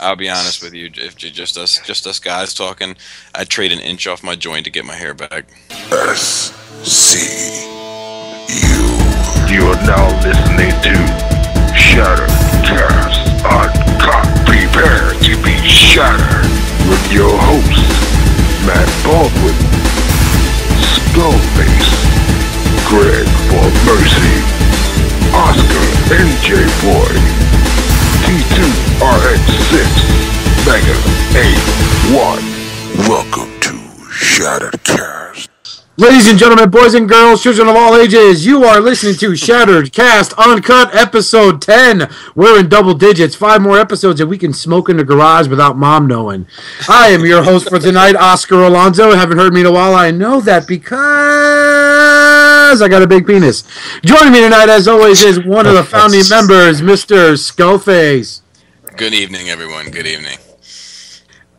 I'll be honest with you. If j- just us, just us guys talking, I'd trade an inch off my joint to get my hair back. S C U. You are now listening to Shattercast Uncut. Prepare to be shattered with your host, Matt Baldwin, Skullface, Greg for Mercy, Oscar NJ Boy, T2RX6, Mega 81. Welcome to Shattercast. Ladies and gentlemen, boys and girls, children of all ages, you are listening to Shattered Cast Uncut Episode 10. We're in double digits, five more episodes that we can smoke in the garage without mom knowing. I am your host for tonight, Oscar Alonso. Haven't heard me in a while. I know that because I got a big penis. Joining me tonight, as always, is one of the founding members, Mr. Skullface. Good evening, everyone. Good evening.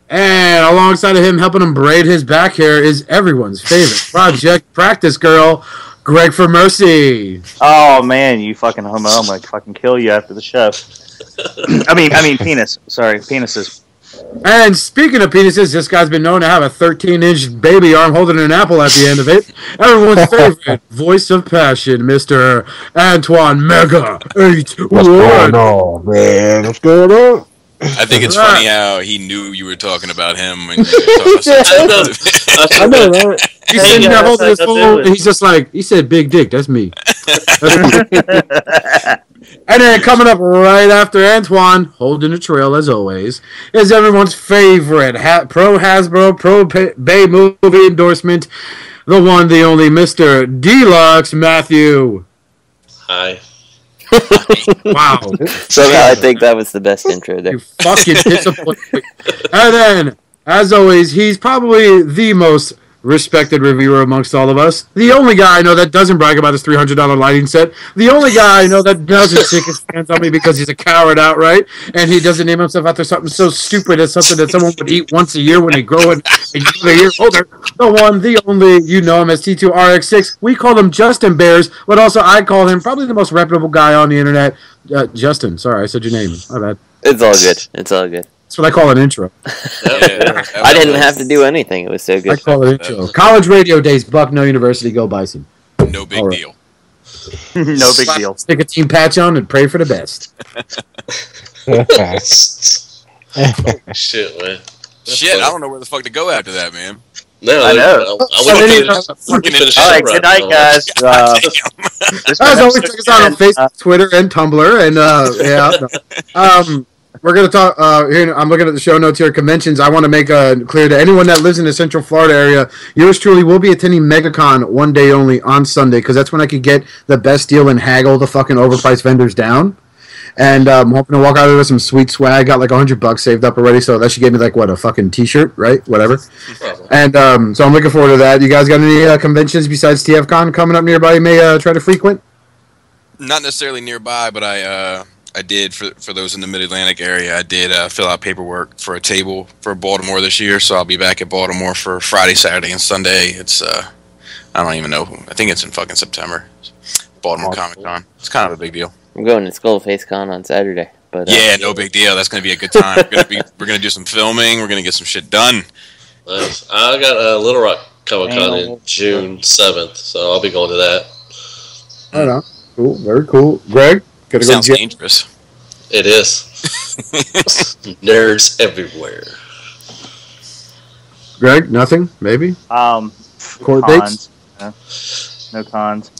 And alongside of him, helping him braid his back hair, is everyone's favorite project practice girl, Greg for Mercy. Oh man, you fucking homo! I'm gonna fucking kill you after the show. I mean, I mean penis. Sorry, penises. And speaking of penises, this guy's been known to have a 13 inch baby arm holding an apple at the end of it. Everyone's favorite voice of passion, Mr. Antoine Mega 8 What's going on, man? What's going on? I think it's Right. funny how he knew you were talking about him when you were talking I about I know, right? He's sitting there holding his phone, and he's just like, he said big dick, that's me. And then coming up right after Antoine, holding the trail as always, is everyone's favorite ha- pro Hasbro, pro Bay movie endorsement, the one, the only Mr. Deluxe Matthew. Hi. Wow. Somehow I think that was the best intro there. You fucking disappoint me. And then, as always, he's probably the most respected reviewer amongst all of us. The only guy I know that doesn't brag about his $300 lighting set. The only guy I know that doesn't stick his hands on me because he's a coward outright. And he doesn't name himself after something so stupid as something that someone would eat once a year when they grow a year older. The one, the only, you know him as T2RX6. We call him Justin Bears, but also I call him probably the most reputable guy on the internet. Uh, Justin, sorry, I said your name. My bad. It's all good. It's all good. That's what I call an intro. Yeah, I didn't have to do anything. It was so good. I call it intro. College radio days, Bucknell University, go Bison. No big All right. deal. no big deal. Stick a team patch on and pray for the best. Shit, man. That's Shit, funny. I don't know where the fuck to go after that, man. No, I know. I, I, So wouldn't then finish, you- finish All right, good night, now. guys. Uh, As always, check us out on Facebook, uh, Twitter, and Tumblr. And uh, yeah, no. um, we're gonna talk. Uh, here, I'm looking at the show notes here. Conventions. I want to make uh, clear to anyone that lives in the Central Florida area. Yours truly will be attending MegaCon one day only on Sunday because that's when I could get the best deal and haggle the fucking overpriced vendors down. And um, I'm hoping to walk out of there with some sweet swag. Got like hundred bucks saved up already, so that should give me like what a fucking t-shirt, right? Whatever. And um, so I'm looking forward to that. You guys got any uh, conventions besides TFCon coming up nearby? You may uh, try to frequent. Not necessarily nearby, but I uh, I did for for those in the Mid Atlantic area. I did uh, fill out paperwork for a table for Baltimore this year, so I'll be back at Baltimore for Friday, Saturday, and Sunday. It's uh, I don't even know. I think it's in fucking September. Baltimore Comic Con. It's kind of a big deal. I'm going to Skullface Con on Saturday. But uh, Yeah, no big deal. That's gonna be a good time. We're gonna, be, we're gonna do some filming. We're gonna get some shit done. Nice. I got a Little Rock Comic Con in June 7th, so I'll be going to that. I don't know. Cool. Very cool. Greg, gonna go Sounds to dangerous. It is. Nerds everywhere. Greg, nothing. Maybe. Um, Court cons. No, no cons.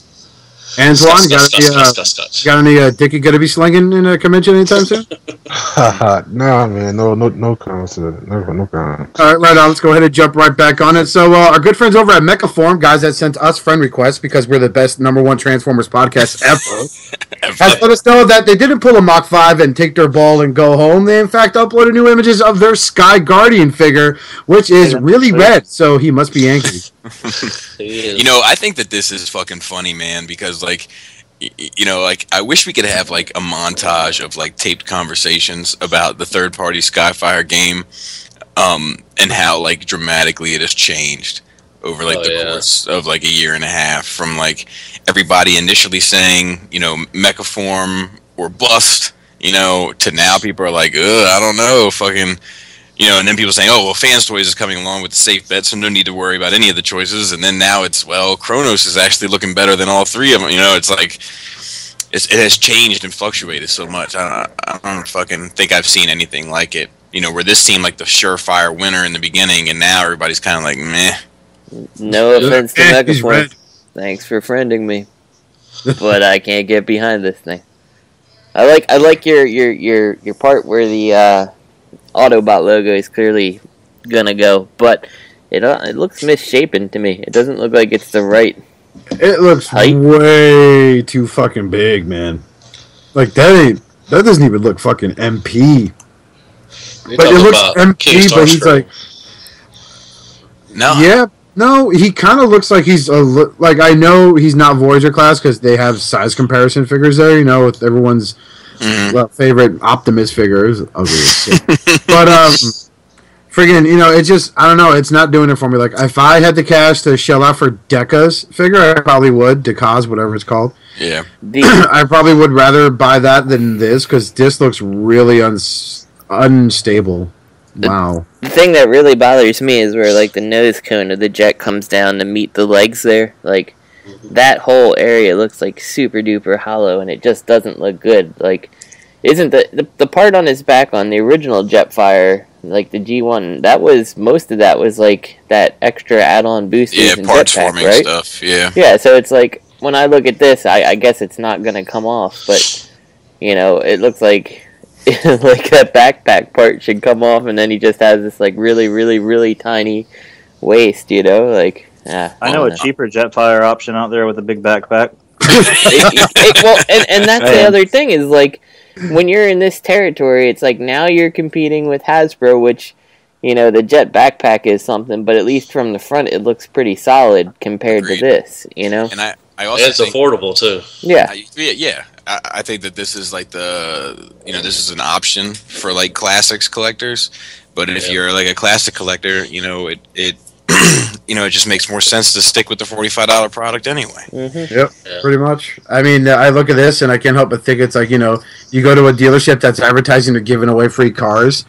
Antoine, got Scotch, any, uh, scotch, scotch, scotch. got any uh, dicky gonna be slinging in a convention anytime soon? nah, man, no, no, no comments. to that. No, no comments. All right, right on. Let's go ahead and jump right back on it. So, uh, our good friends over at Mechaform, guys that sent us friend requests because we're the best number one Transformers podcast ever, has let us know that they didn't pull a Mach 5 and take their ball and go home. They, in fact, uploaded new images of their Sky Guardian figure, which is really red, so he must be angry. You know, I think that this is fucking funny, man, because like you know, like I wish we could have like a montage of like taped conversations about the third party Skyfire game um and how like dramatically it has changed over like Oh, the yeah. course of like a year and a half from like everybody initially saying, you know, Mechaform or bust you know, to now people are like, Ugh, I don't know, fucking, you know, and then people saying, oh, well, Fans Toys is coming along with the safe bet, so no need to worry about any of the choices. And then now it's, well, Kronos is actually looking better than all three of them. You know, it's like, it's, it has changed and fluctuated so much. I don't, I don't fucking think I've seen anything like it. You know, where this seemed like the surefire winner in the beginning, and now everybody's kind of like, meh. No offense to Yeah, he's Mechaform. Thanks for friending me, but I can't get behind this thing. I like I like your your your your part where the uh, Autobot logo is clearly gonna go, but it uh, it looks misshapen to me. It doesn't look like it's the right. It looks Height? way too fucking big, man. Like that ain't that doesn't even look fucking MP. You're But it looks MP, but he's like, No, yeah, no, he kind of looks like he's a li- like I know he's not Voyager class because they have size comparison figures there, you know, with everyone's Mhm. well, favorite Optimus figures, ugly but um, friggin', you know, it just I don't know, it's not doing it for me. Like if I had the cash to shell out for Deca's figure, I probably would, Deca's, whatever it's called. yeah. I probably would rather buy that than this because this looks really uns- unstable. Wow. the thing that really bothers me is where like the nose cone of the jet comes down to meet the legs there. Like that whole area looks like super duper hollow, and it just doesn't look good. Like, isn't the the, the part on his back on the original Jetfire, like the G one, that was most of that was like that extra add-on boosters Yeah, and parts jetpack, forming right? stuff. Yeah. Yeah, so it's like when I look at this, I, I guess it's not gonna come off, but you know, it looks like like that backpack part should come off, and then he just has this like really, really, really tiny waist. You know, like ah, I know don't a cheaper Jetfire option out there with a big backpack. It- it- well, and, and that's the other thing is like when you're in this territory, it's like now you're competing with Hasbro, which you know the jet backpack is something, but at least from the front it looks pretty solid compared Agreed. to this. You know, And I, I also it's think, affordable too. yeah. I- yeah, yeah. I, I think that this is like the, you know, this is an option for like classics collectors. But if Yeah. you're like a classic collector, you know, it, it, you know, it just makes more sense to stick with the forty-five dollar product anyway. hmm Yep, Yeah. pretty much. I mean, I look at this and I can't help but think it's like you know, you go to a dealership that's advertising they're giving away free cars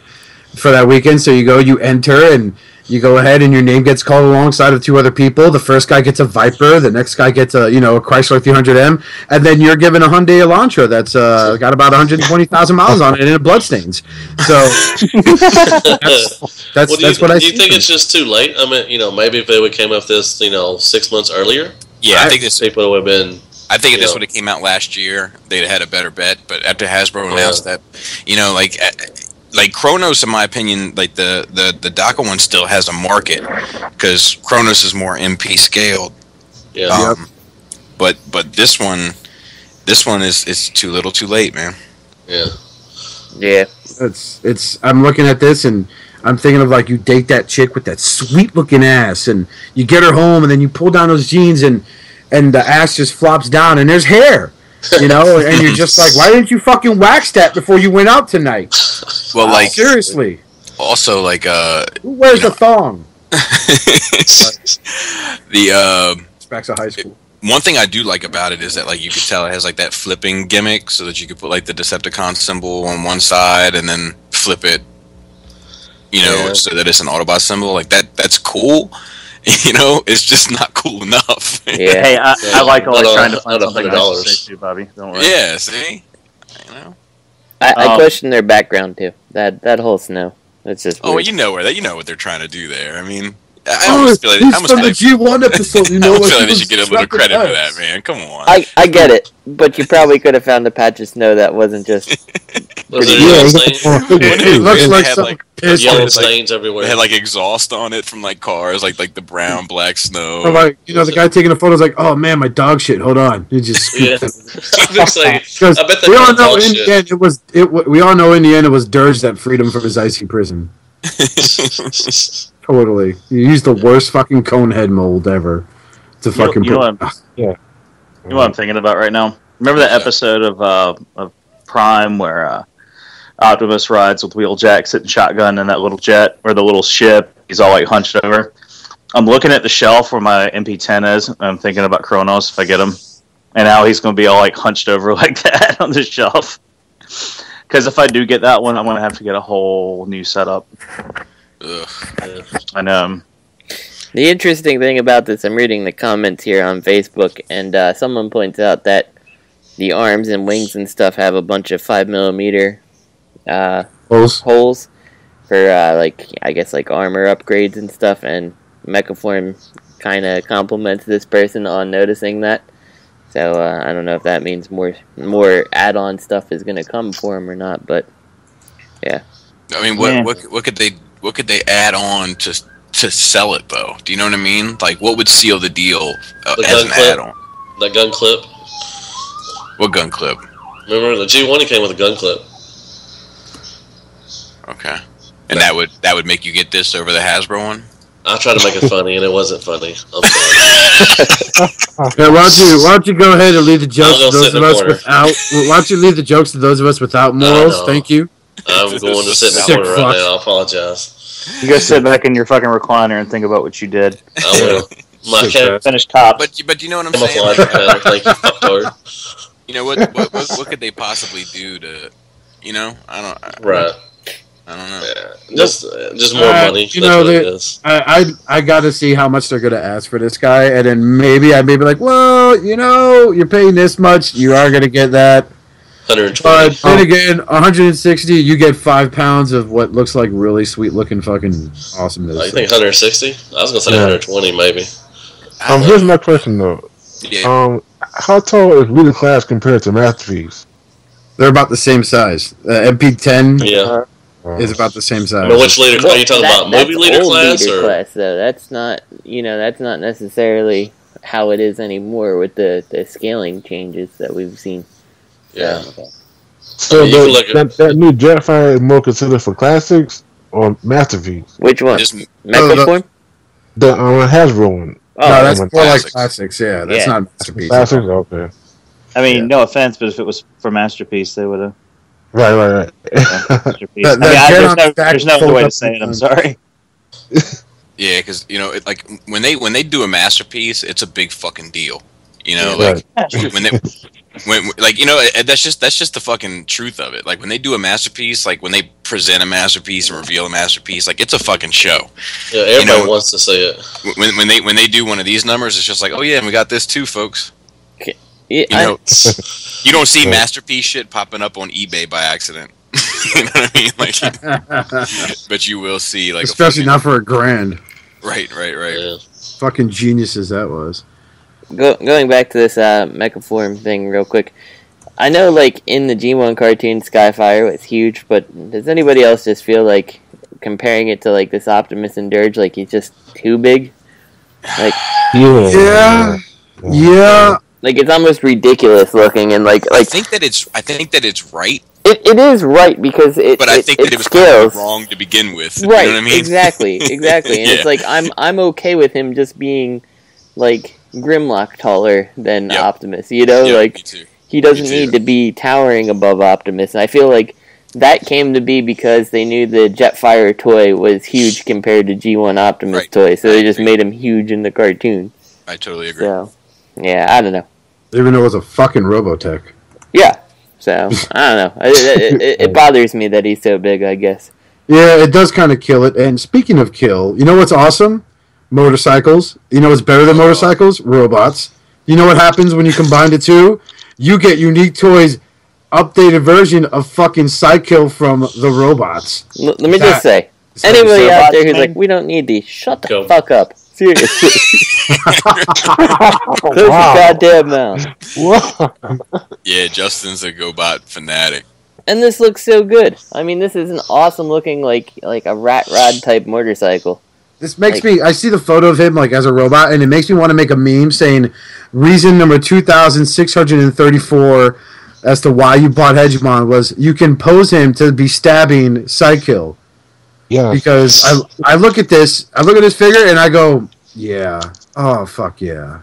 for that weekend. So you go, you enter, and you go ahead, and your name gets called alongside of two other people. The first guy gets a Viper, the next guy gets a you know a Chrysler 300M, and then you're given a Hyundai Elantra that's uh, got about 120,000 miles on it and it bloodstains. So that's that's, Well, do you, what I do you think from it's just too late? I mean, you know, maybe if they would came up this, you know, six months earlier, Yeah, I, think this. people would have been. I think if this would have came out last year, they'd have had a better bet. But after Hasbro announced that, you know, like uh, like Kronos, in my opinion, like the the the DACA one still has a market because Kronos is more MP scaled. Yeah. Um, But but this one, this one is is too little, too late, man. Yeah. Yeah. It's it's. I'm looking at this and I'm thinking of like you date that chick with that sweet looking ass, and you get her home, and then you pull down those jeans, and and the ass just flops down, and there's hair, you know, and you're just like, why didn't you fucking wax that before you went out tonight? Well, like seriously, also like uh who wears You a thong? the uh It's back to high school. one thing I do like about it is that like you could tell it has like that flipping gimmick, so that you could put like the Decepticon symbol on one side and then flip it, you know, Yeah. so that it's an Autobot symbol. Like that, that's cool. You know, it's just not cool enough. Yeah. Hey, I, I like always Not trying to find something nice to say too, Bobby. Don't worry. yeah. See, you know. I, I Um, question their background too. That that whole snow. That's just Oh, well, you know where that you know what they're trying to do there. I mean, I, I Oh, almost feel like I he's almost from the G1 episode. You know almost what? feel like they should get a little credit for that, man. Come on. I, I get it, but you probably could have found a patch of snow that wasn't just. Was there Yeah, yellow he stains? got- It- it looks like had, like, piss. Yellow It's like- stains everywhere. It had like exhaust on it from like cars, like like the brown black snow. Or like, you know, the guy taking the photo is like, "Oh man, my dog shit. Hold on." He just yeah. scooped looks like. Because I bet they we all know in the end it was it. We all know in the end it was Dirge that freed him from his icy prison. Totally, he used the worst fucking conehead mold ever to You know- fucking. you know what Yeah. You know what I'm thinking about right now? Remember that episode of uh, of Prime where uh, Optimus rides with Wheeljack sitting shotgun in that little jet or the little ship? He's all like hunched over. I'm looking at the shelf where my MP10 is. And I'm thinking about Kronos if I get him, and how he's going to be all like hunched over like that on the shelf. Because if I do get that one, I'm gonna have to get a whole new setup. Ugh. I know. The interesting thing about this, I'm reading the comments here on Facebook, and uh, someone points out that the arms and wings and stuff have a bunch of five millimeter uh, Holes. holes for uh, like I guess like armor upgrades and stuff, and Mechaform kind of compliments this person on noticing that. So uh, I don't know if that means more more add-on stuff is gonna come for him or not, but yeah. I mean, what, Yeah. what what could they what could they add on to to sell it though? Do you know what I mean? Like, what would seal the deal uh, The as gun an clip? add-on? That gun clip. What gun clip? Remember the G1 he came with a gun clip. Okay, and that would that would make you get this over the Hasbro one. I tried to make it funny and it wasn't funny. I'm sorry. Yeah, why don't you why don't you go ahead and leave the jokes to those of us corner. without why don't you leave the jokes to those of us without morals? know. Thank you. I'm going to sit in the Sick corner right now. I apologize. You go sit back in your fucking recliner and think about what you did. I will. My cat ass. Finish top. But you- but you know what I'm saying? camouflage panel. Thank you, fucktard. You know what, what what what could they possibly do to, you know? I don't I, Right. I don't know. Yeah. Just, uh, just more Uh, money. you That's know, what the- I I I got to see how much they're gonna ask for this guy, and then maybe I may be like, well, you know, you're paying this much, you are gonna get that. 120. But then again, 160, you get five pounds of what looks like really sweet looking fucking awesomeness. I think 160? I was gonna say Yeah. 120 maybe. Um, here's my question though. Yeah, Um, how tall is Leader Class compared to Masterpiece? They're about the same size. Uh, MP10 Yeah. Uh, is about the same size. But which leader? Class are you talking That- about movie leader class leader or? class though? That's not you know that's not necessarily how it is anymore with the, the scaling changes that we've seen. Yeah. So, So I mean, the- can at- that, that new Jetfire is more considered for classics or Masterpiece? which one? just Mechaform? The um, Hasbro one. Oh, no, that's more like classics. classics. Yeah, that's Yeah. not masterpiece. Classics, okay. I mean, Yeah. no offense, but if it was for masterpiece, they would have. Right, right, right. Masterpiece. That- I mean, I, there's, no, there's no other way to up say it. I'm sorry. yeah, because you know, it, like when they when they do a masterpiece, it's a big fucking deal. You know, Right. like when they when like you know eh, that's just that's just the fucking truth of it. Like when they do a masterpiece, like when they present a masterpiece and reveal a masterpiece, like it's a fucking show. Yeah, everybody know- wants to see it. When when they when they do one of these numbers, it's just like, oh yeah, and we got this too, folks. Yeah, You I- know, you don't see masterpiece shit popping up on eBay by accident. you know what I mean? Like, but you will see like Especially fucking- not for a grand. right, right, right. Yeah. Fucking geniuses that was. Go, going back to this uh, Mechaform thing real quick. I know, like in the G1 cartoon, Skyfire was huge, but does anybody else just feel like comparing it to like this Optimus and Dirge, like he's just too big? Like, Yeah. Yeah. Yeah. like it's almost ridiculous looking, and like like I think that it's I think that it's right, it, it is right because it but I think it that it was kind of wrong to begin with. Right, You know what I mean? exactly, exactly. And it's like I'm I'm okay with him just being like Grimlock taller than Yep. Optimus. You know, Yeah, like he doesn't need to be towering above Optimus. And I feel like that came to be because they knew the Jetfire toy was huge compared to G1 Optimus Right. toy, so they just made him huge in the cartoon. I totally agree. So, yeah, I don't know. Even though it was a fucking Robotech. Yeah, so I don't know. It, it, it, it bothers me that he's so big. I guess. Yeah, it does kind of kill it. And speaking of kill, you know what's awesome? Motorcycles. You know what's better than oh. motorcycles? Robots. You know what happens when you combine the two? You get Unique Toys updated version of fucking Cy-Kill from the robots. L- let me That- just say, anybody out there who's Robots, like, we don't need these, shut the Go. fuck up. Seriously, close your wow. goddamn mouth. Wow. Yeah, Justin's a GoBot fanatic. And this looks so good. I mean, this is an awesome looking like like a rat rod type motorcycle. This makes Like- me. I see the photo of him like as a robot, and it makes me want to make a meme saying, "Reason number two thousand six hundred and thirty-four as to why you bought Hegemon was you can pose him to be stabbing Cy-Kill." Yeah. because I I look at this, I look at this figure, and I go, yeah, oh fuck yeah,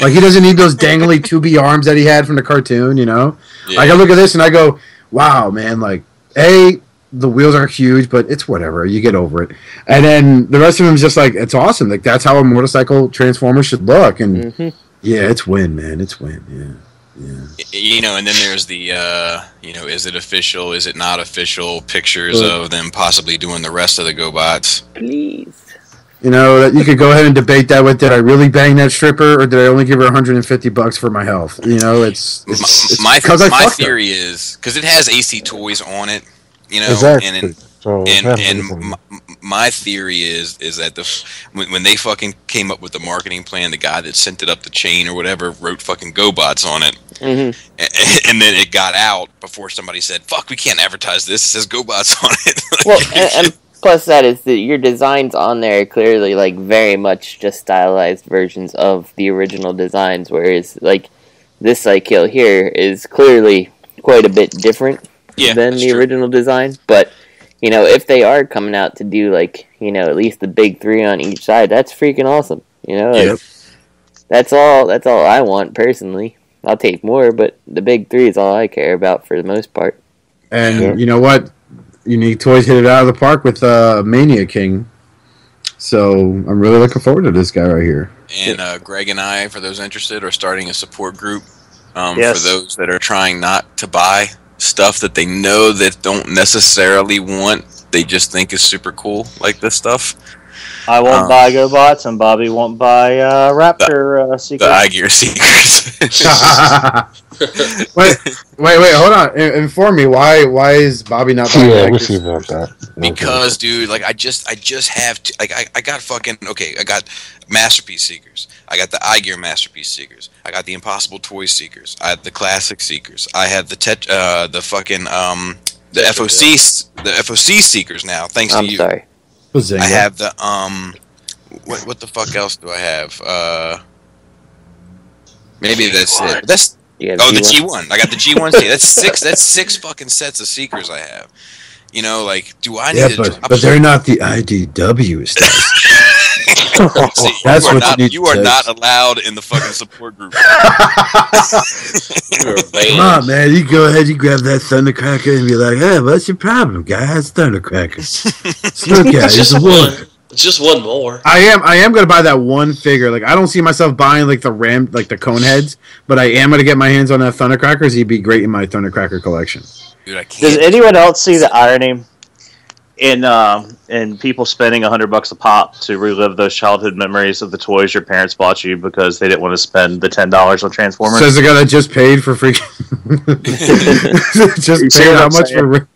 like he doesn't need those dangly 2B arms that he had from the cartoon, you know. Yeah. Like I look at this and I go, wow, man, like a the wheels are huge, but it's whatever, you get over it. And then the rest of them is just like it's awesome, like that's how a motorcycle transformer should look, and hmm yeah, it's win, man, it's win, yeah. Yeah. you know, and then there's the, uh, you know, is it official? Is it not official? Pictures Well- of them possibly doing the rest of the GoBots. Please. You know, that you could go ahead and debate that with did I really bang that stripper or did I only give her 150 bucks for my health? You know, it's, My, it's, it's my, because my fucked her. theory is because it has AC toys on it, you know, exactly. and and so and, that's and what my, my theory is is that the when, when they fucking came up with the marketing plan, the guy that sent it up the chain or whatever wrote fucking GoBots on it, hmm and, and then it got out before somebody said, "Fuck, we can't advertise this." It says GoBots on it. Well, and, and plus that is that your designs on there are clearly like very much just stylized versions of the original designs, whereas like this Cy-Kill here is clearly quite a bit different yeah, than the true. original design. But you know, if they are coming out to do like you know at least the big three on each side, that's freaking awesome. You know, like, Yep. that's all. That's all I want personally. I'll take more, but the big three is all I care about for the most part. And Yeah. you know what? Unique Toys hit it out of the park with uh, Mania King. So I'm really looking forward to this guy right here. And uh, Greg and I, for those interested, are starting a support group um, Yes. for those that are trying not to buy stuff that they know that don't necessarily want. They just think is super cool, like this stuff. I won't Um, buy GoBots, and Bobby won't buy uh, Raptor uh, The Secret. iGear seekers. wait, wait, wait, hold on. I- inform me why why is Bobby not buying Yeah, we Actors? see about that. because dude like i just i just have to like I, I got fucking okay i got masterpiece seekers i got the iGear masterpiece seekers i got the impossible toy seekers i had the classic seekers i have the tet uh the fucking um the Yeah, foc s- the foc seekers now thanks I'm to you sorry. Bazinga. i have the um what what the fuck else do i have uh maybe that's it that's Oh, the G1? G one. I got the G one. That's six. That's six fucking sets of seekers I have. You know, like, do I need Yeah, to but, but they're not the IDW stuff. See, That's you are what you not, need you to are say. not allowed in the fucking support group. You were banned. Come on, man. You go ahead, you grab that Thundercracker and be like, hey, what's your problem, guys? Thundercracker. Look at it. Just It's a one. one. Just one more. I am I am gonna buy that one figure. Like I don't see myself buying like the ram like the cone heads, but I am gonna get my hands on that Thundercrackers. He'd be great in my Thundercracker collection. Dude, I Does can't. anyone else see the irony in um, in people spending a hundred bucks a pop to relive those childhood memories of the toys your parents bought you because they didn't want to spend the ten dollars on Transformers? Says the guy that just paid for freaking just You paid what how I'm much for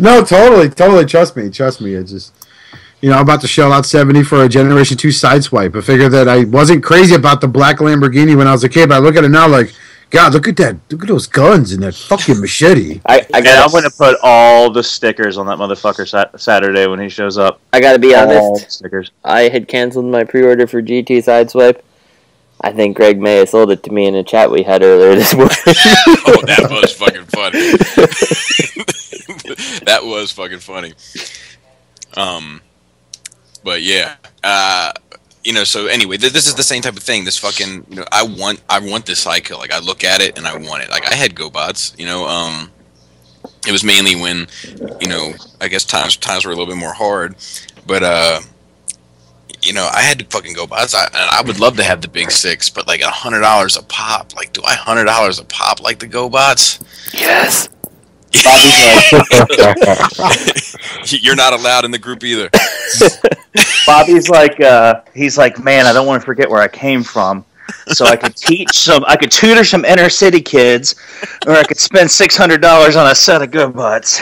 No, totally, totally. Trust me, trust me. It just you know, I'm about to shell out seventy for a Generation Two sideswipe. I figured that I wasn't crazy about the black Lamborghini when I was a kid, but I look at it now like, God, look at that! Look at those guns and that fucking machete. I, I and got. I'm going to put all the stickers on that motherfucker sat- Saturday when he shows up. I gotta be All honest. the stickers. I had canceled my pre-order for GT Sideswipe. I think Greg may have sold it to me in a chat we had earlier this morning. oh, that was fucking funny. that was fucking funny. Um, but yeah, uh, you know. So anyway, th- this is the same type of thing. This fucking, you know, I want, I want this cycle. Like I look at it and I want it. Like I had GoBots. You know, um, it was mainly when, you know, I guess times times were a little bit more hard, but uh. You know, I had to fucking go bots. I, I would love to have the big six, but like a hundred dollars a pop. Like, do I hundred dollars a pop like the Go Bots? yes. Bobby's like you're not allowed in the group either. Bobby's like, uh, he's like, man, I don't want to forget where I came from. So I could teach some, I could tutor some inner city kids, or I could spend six hundred dollars on a set of good butts.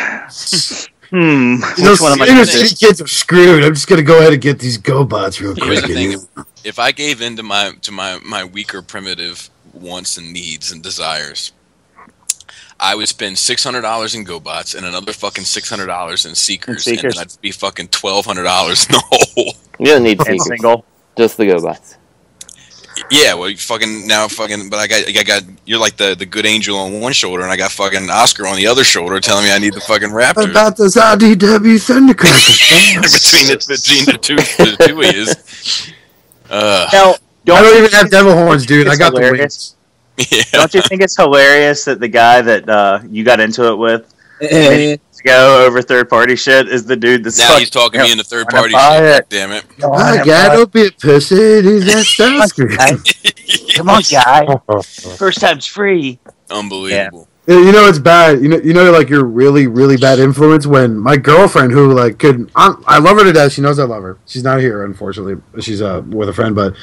Hmm, which Those one am I inner city kids are screwed. I'm just gonna go ahead and get these GoBots real Here's quick. the thing: if, if I gave in to my to my my weaker primitive wants and needs and desires, I would spend six hundred dollars in GoBots and another fucking six hundred dollars in Seekers, In Seekers. and then I'd be fucking twelve hundred dollars in the hole. You don't need And secrets. single. Just the GoBots. Yeah, well, you fucking now, fucking, but I got, I got, you're like the the good angel on one shoulder, and I got fucking Oscar on the other shoulder, telling me I need the fucking Raptors. About this IDW Thundercracker. between the between the two the two of yous. Uh, Now, I don't even have devil horns, dude. I it's got the hilarious? wings. Yeah. Don't you think it's hilarious that the guy that uh, you got into it with to go over third party shit is the dude that's Now he's talking me into third party shit. it. Damn it. I got a bit pussy. Is that sunscreen? Come on, guy. First time's free. Unbelievable. Yeah, You know it's bad. You know, you know, like you're really, really bad influence when my girlfriend, who like could, i I love her to death. She knows I love her. She's not here, unfortunately. She's uh with a friend, but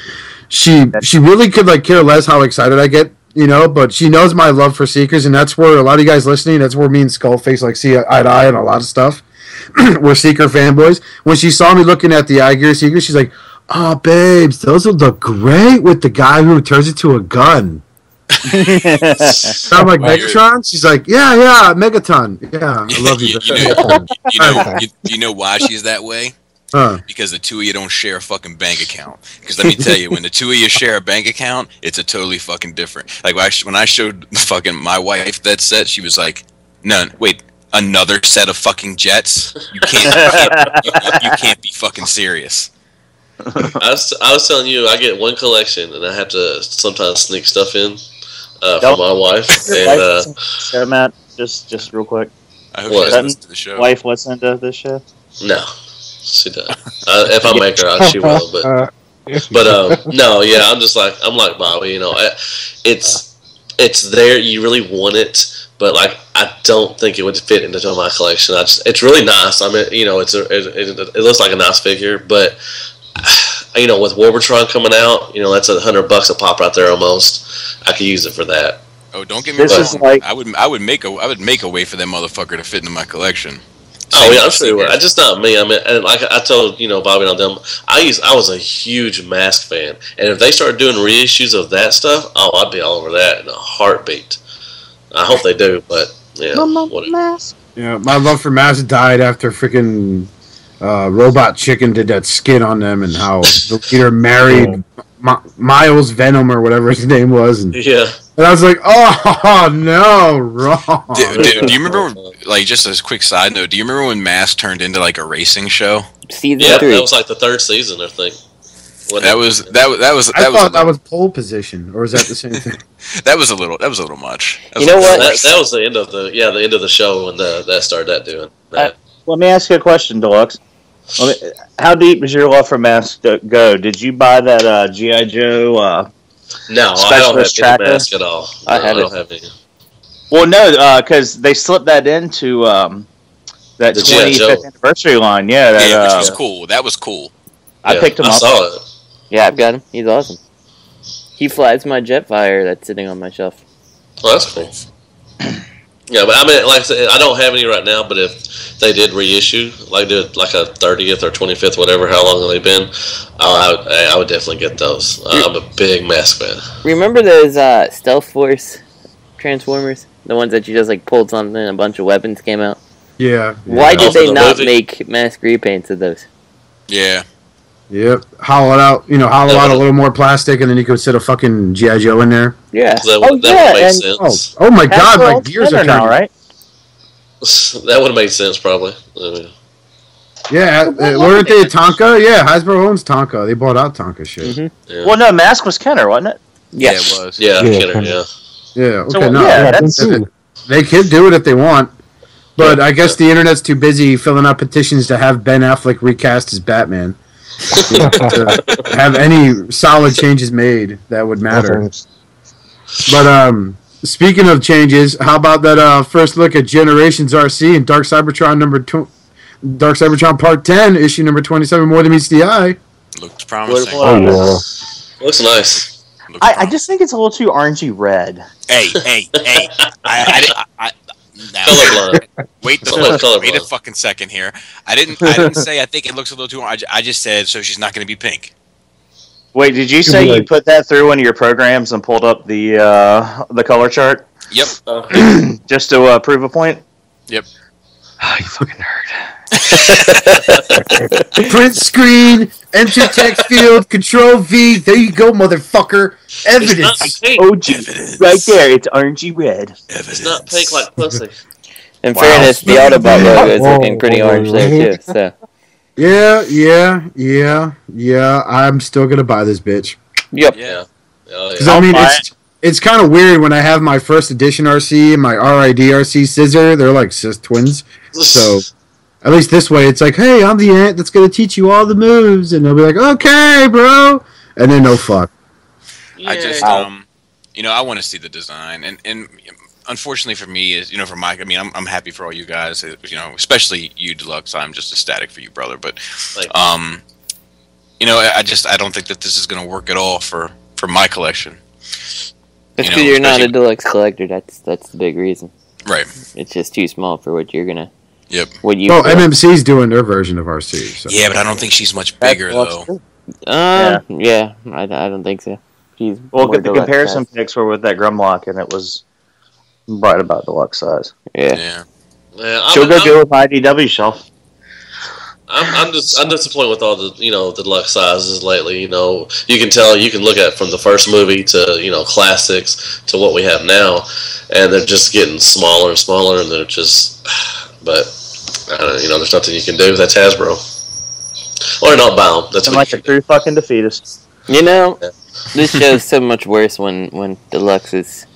she she really could like care less how excited I get, you know. But she knows my love for Seekers, and that's where a lot of you guys listening. That's where me and Skullface like see eye to eye on a lot of stuff. We're Seeker fanboys. When she saw me looking at the iGear Seeker, she's like, "Oh, babes, those will look great with the guy who turns into a gun." I'm like Wow, Megatron. She's like, yeah, yeah, Megaton. Yeah, I love you. You, you know, you know, you, you know why she's that way? Huh. Because the two of you don't share a fucking bank account. Because let me tell you, when the two of you share a bank account, it's a totally fucking different. Like when I, sh- when I showed fucking my wife that set, she was like, "None. Wait, another set of fucking jets? You can't. You can't, you, you- you can't be fucking serious." I was, I was telling you, I get one collection, and I have to sometimes sneak stuff in uh, for my wife. And uh, so Matt, just just real quick. I hope What? she doesn't listen to the show. Wife listen to this show. no, she does. Uh, if I make her, I- she will. But Uh, but um, no, yeah, I'm just like I'm like Bobby. You know, I, it's it's there. You really want it, but like I don't think it would fit into my collection. I just, it's really nice. I mean, you know, it's a it, it, it looks like a nice figure, but you know, with Warbotron coming out, you know, that's a hundred bucks a pop right there almost. I could use it for that. Oh, don't get me This wrong. is like- I would I would make a I would make a way for that motherfucker to fit into my collection. Oh yeah, I'm sure you would. I just not me. I mean, and like I told you know Bobby and them, I used I was a huge Mask fan, and if they started doing reissues of that stuff, oh, I'd be all over that in a heartbeat. I hope they do, but yeah, whatever. Yeah, my love for Mass died after freaking uh, Robot Chicken did that skit on them and how the leader married Mi- Miles Venom or whatever his name was. And, Yeah, and I was like, oh, no, wrong. Do, do, do you remember, like, just as a quick side note, do you remember when Mask turned into like a racing show? Season yeah, three. that was like the third season, I think. Wasn't That was that was that was I was, thought that was pole position, or is that the same thing? that was a little that was a little much. That You know what? that, that was the end of the yeah the end of the show when the, that started that doing that. Let me ask you a question, Deluxe. Me- How deep does your love for Mask go? Did you buy that uh, GI Joe? Uh, no, I don't have Specialist any mask at all. I have I don't it. have any. well, no, because they slipped that into um, that The 25th Joe. anniversary line. Yeah, that, yeah, which uh, was cool. That was cool. I Yeah, picked him I up. saw it. Yeah, I've got him. He's awesome. He flies my Jetfire that's sitting on my shelf. Well, that's cool. Yeah, but I mean, like I said, I don't have any right now. But if they did reissue, like did like a thirtieth or twenty fifth, whatever, how long have they've been, uh, I would, I would definitely get those. Uh, I'm a big Mask fan. Remember those uh, Stealth Force Transformers? The ones that you just like pulled something and a bunch of weapons came out? Yeah. Why did for they the not movie? make mask repaints of those? Yeah, Yep. Hollow it out, you know, hollow Yeah, out a little more plastic, and then you could sit a fucking GI Joe in there. Yeah. That, oh that yeah, would make and Oh, oh my God, my gears are better turning. now, right? That would have made sense, probably. Yeah, uh, weren't they a Tonka? Yeah, Hasbro owns Tonka. They bought out Tonka shit. Mhm. yeah. Well, no, Mask was Kenner, wasn't it? yeah, yeah. it was. yeah, Yeah, Kenner, kinda. yeah. Yeah, okay, So, no, yeah, yeah, that's- they can do it if they want. But I guess the internet's too busy filling out petitions to have Ben Affleck recast as Batman. You know, to have any solid changes made that would matter. But um, speaking of changes, how about that uh, first look at Generations Arcee and Dark Cybertron number two, Dark Cybertron Part Ten, issue number twenty-seven. More than meets the eye. Looks promising. Oh yeah. Looks nice. I, I just think it's a little too orangey red. hey, hey, hey! I, I, didn't- I, I, now, Colorblind. wait the Color- colorblind. wait a fucking second here. I didn't I didn't say I think it looks a little too. I, I just said so she's not going to be pink. Wait, did you say you put that through one of your programs and pulled up the uh, the color chart Yep. Uh, just to uh, prove a point? Yep. Oh, you fucking nerd. Print screen, enter text field, Control V. There you go, motherfucker. it's not Evidence. Oh, right there. It's orangey red. It's not pink like pussy. In Wow. fairness, the Autobot logo is Whoa, looking pretty whoa, orange there too. So Yeah, yeah, yeah, yeah. I'm still gonna buy this bitch yep. Yeah. Oh, because yeah. I mean I'll buy it's it's kind of weird when I have my first edition Arcee and my RID Arcee scissor. They're like sis twins. So at least this way, it's like, hey, I'm the ant that's gonna teach you all the moves, and they'll be like, okay, bro, and then no fuck. I just um, you know, I want to see the design, and and unfortunately for me, is you know, for Mike, I mean, I'm I'm happy for all you guys, uh, you know, especially you, Deluxe. I'm just ecstatic for you, brother. But Thank you. um, you know, I I just I don't think that this is going to work at all for for my collection. That's you know, you're not a deluxe collector. That's that's the big reason. Right. It's just too small for what you're gonna. Yep. What you. Well, collect. MMC's doing their version of Arcee. So. Yeah, but I don't think she's much bigger though. true. Um, yeah, I, I don't think so. She's Well, the comparison size. pics were with that Grimlock, and it was right about deluxe size. Yeah. Yeah. Yeah, I'm, She'll go I'm, good with my IDW shelf. I'm, I'm just I'm disappointed with all the you know the deluxe sizes lately. You know, you can tell you can look at from the first movie to you know classics to what we have now, and they're just getting smaller and smaller, and they're just. But I don't know, you know, there's nothing you can do. That's Hasbro. Or not buy them. That's I'm like a true fucking defeatist. You know, Yeah. this show's so much worse when when deluxe is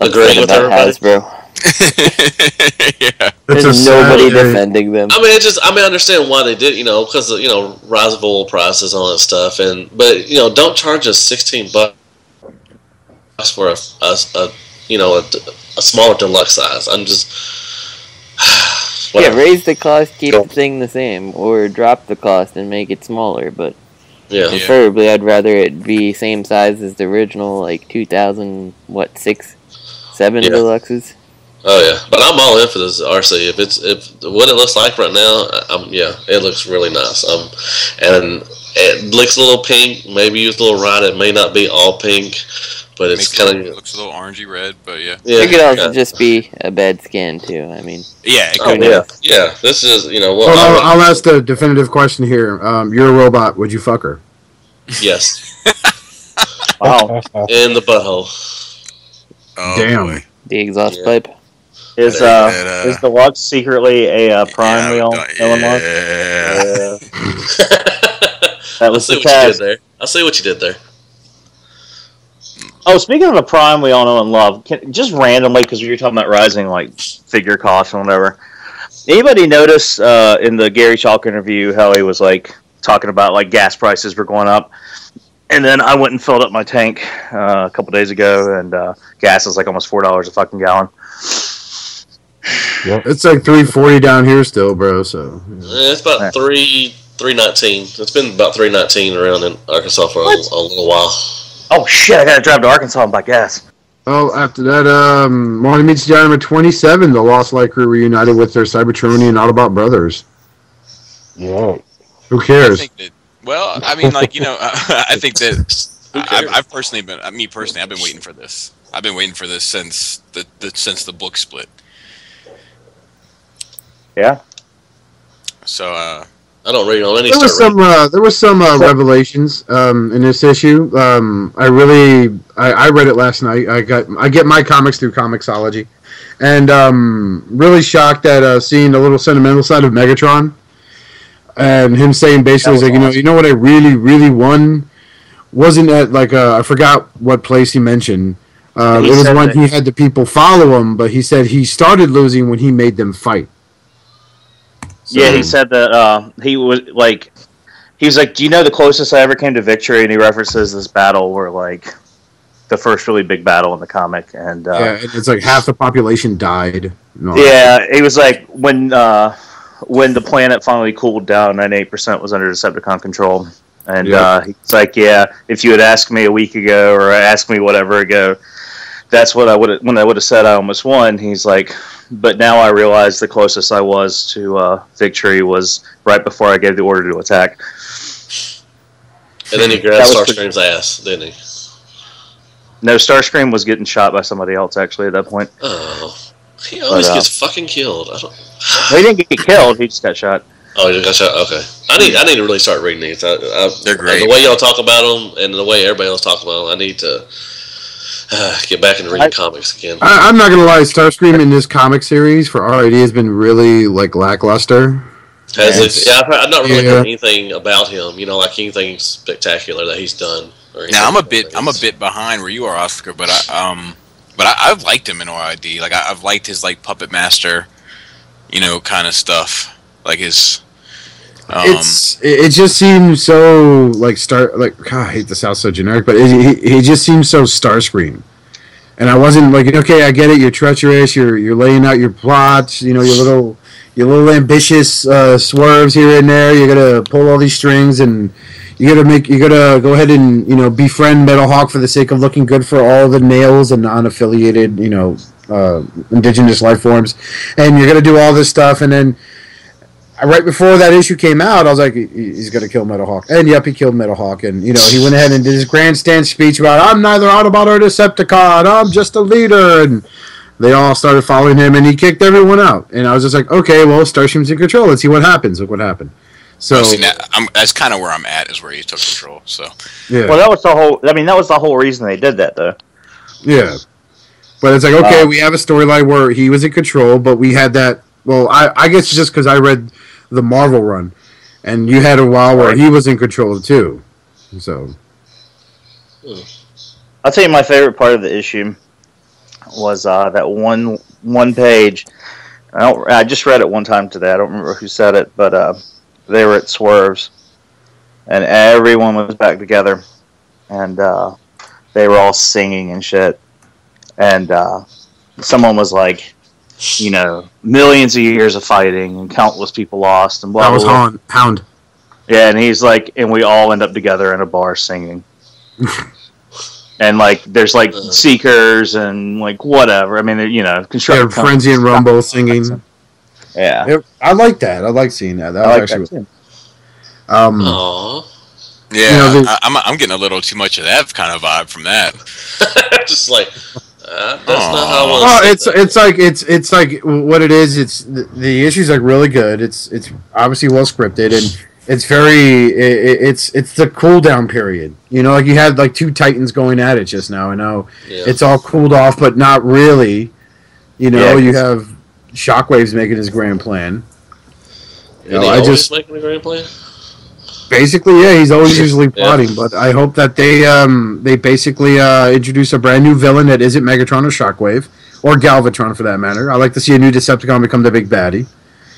Agreeing upset with about everybody? Hasbro. yeah. There's a nobody sad defending them. I mean, it just I mean, I understand why they did, you know, because you know, rise of oil prices, all that stuff, and but you know, don't charge us sixteen bucks for a, a, a you know a, a smaller deluxe size. I'm just Yeah, raise the cost, keep Go. the thing the same, or drop the cost and make it smaller. But yeah, Yeah. preferably, I'd rather it be same size as the original, like 2000, what six, seven Yeah. deluxes. oh yeah. But I'm all in for this Arcee. If it's if what it looks like right now, um, yeah, it looks really nice. Um, and it looks a little pink. Maybe use a little right. It may not be all pink, but it's kind it, of looks a little orangey red, but yeah. yeah. it could also yeah. just be a bad scan too. I mean, Yeah, it Oh yeah, yeah. This is you know what. Well, I I'll, I'll ask the definitive question here. Um, you're a robot. Would you fuck her? yes, Wow. in the butthole. Oh, Damn. boy. the exhaust Yeah. pipe. Is There, uh, that, uh, is deluxe secretly a uh, prime Yeah, we all know and love? yeah. That I was see the what you did test. there. I'll see what you did there. Oh, speaking of a prime we all know and love, can, just randomly because we were talking about rising like figure costs and whatever. Anybody notice uh, in the Gary Chalk interview how he was like talking about like gas prices were going up, and then I went and filled up my tank uh, a couple days ago, and uh, gas is like almost four dollars a fucking gallon. It's like 340 down here still, bro. So Eh, It's about three three nineteen. It's been about three nineteen around in Arkansas for a, a little while. Oh shit! I gotta drive to Arkansas and buy gas. Oh, after that, um, Monty Meets Down number 27, the Lost Light crew reunited with their Cybertronian and Autobot brothers. Yeah. Who cares? think that. Well, I mean, like you know, I think that I, cares? I've, I've personally been, me personally, I've been waiting for this. I've been waiting for this since the, the since the book split. Yeah. So, uh, I don't read on any There was some, uh, there was some uh, revelations um, in this issue. Um, I really, I, I read it last night. I got, I get my comics through Comixology, and um, really shocked at uh, seeing the little sentimental side of Megatron, and him saying basically, That was like, you know, you know what I really, really won wasn't at like uh, I forgot what place he mentioned. Uh, He it was said when that- he had the people follow him, but he said he started losing when he made them fight. Yeah, he said that uh, he was like, he was like, "Do you know the closest I ever came to victory?" And he references this battle where like the first really big battle in the comic, and uh, Yeah, it's like half the population died. yeah, he was like when uh, when the planet finally cooled down, ninety eight percent was under Decepticon control, and Yeah. uh, he's like, "Yeah, if you had asked me a week ago or asked me whatever ago." That's what I would when I would have said I almost won. He's like, but now I realize the closest I was to uh, victory was right before I gave the order to attack. and then he That grabbed was Starscream's ass, didn't he? No, Starscream was getting shot by somebody else actually at that point. Oh, he always But, uh, gets fucking killed. I don't. He didn't get killed; he just got shot. Oh, you got shot. Okay, I need I need to really start reading these. I, I, They're great. The way y'all talk about them and the way everybody else talks about them, I need to get back into reading I- comics again. I, I'm not gonna lie, Starscream in this comic series for RID has been really like lackluster. Has Yes. it, yeah, I've, I've not really Yeah. heard anything about him. You know, like anything spectacular that he's done. Or Now I'm a anything. bit I'm a bit behind where you are, Oscar, but I um but I, I've liked him in RID. Like I, I've liked his like puppet master, you know, kind of stuff. Like his. Um, it's it, just seems so like star like God, I hate to sound so generic, but it, he, he just seems so Starscream. And I wasn't like, okay, I get it. You're treacherous. You're you're laying out your plots. You know, your little your little ambitious uh, swerves here and there. You're gonna pull all these strings, and you gotta make you gotta go ahead and you know befriend Metal Hawk for the sake of looking good for all the males and non-affiliated, you know, uh, indigenous life forms. And you're gonna do all this stuff, and then right before that issue came out, I was like, he's gonna kill Metal Hawk, and yep, he killed Metal Hawk, and you know he went ahead and did his grandstand speech about I'm neither Autobot or Decepticon, I'm just a leader, and they all started following him, and he kicked everyone out, and I was just like, okay, well, Starscream's in control, let's see what happens. Look what happened. So see, now, I'm, that's kind of where I'm at is where he took control. So yeah, Well, that was the whole. I mean, that was the whole reason they did that, though. yeah, but it's like okay, Uh, we have a storyline where he was in control, but we had that. Well, I I guess just because I read the Marvel run, and you had a while where he was in control too, so. I'll tell you my favorite part of the issue was uh, that one one page. I don't. I just read it one time today. I don't remember who said it, but uh, they were at Swerves, and everyone was back together, and uh, they were all singing and shit. And uh, someone was like, you know, millions of years of fighting and countless people lost and blah That blah. was blah. Hound. Hound. Yeah, and he's like, and we all end up together in a bar singing. and like, there's like Uh. seekers and like whatever. I mean, you know, Yeah. Frenzy and Rumble singing. Yeah, It- I like that. I like seeing that. That I was like actually. that too. Um, Aw. yeah, You know, the- I, I'm I'm getting a little too much of that kind of vibe from that. just like uh, that's not how I want Oh, to it's it's like it's it's like what it is. It's the, the issue's like really good. It's it's obviously well scripted and it's very it, it's it's the cool down period. You know, like you had like two titans going at it just now. I know yeah. it's all cooled off, but not really. You know, Yeah, you 'cause- have Shockwave's making his grand plan. You know, I just making a grand plan. Basically yeah, he's always usually Yeah. plotting. But I hope that they um they basically uh introduce a brand new villain that isn't Megatron or Shockwave or Galvatron for that matter. I like to see a new Decepticon become the big baddie.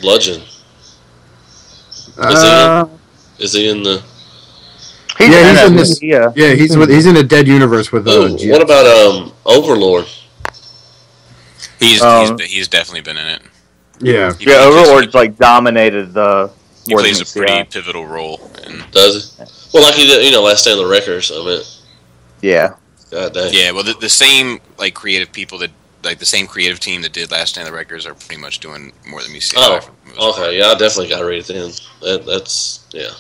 Bludgeon. he Uh, Is he in the? He's Yeah, he's in this- Yeah, yeah, he's with he's in a dead universe with uh, Oh, what about um Overlord? He's Um, he's, he's definitely been in it. yeah. Yeah. Overlord's like dominated the. He plays a pretty eye. pivotal role. And Does he? Well, like he did, you know, last day on the Wreckers. I mean, Yeah, god dang. yeah, well, the, the same like creative people that like the same creative team that did Last Stand of the Wreckers are pretty much doing more than CI. Oh, for the most part. Okay, yeah, I definitely got to read it then. That, that's yeah. That's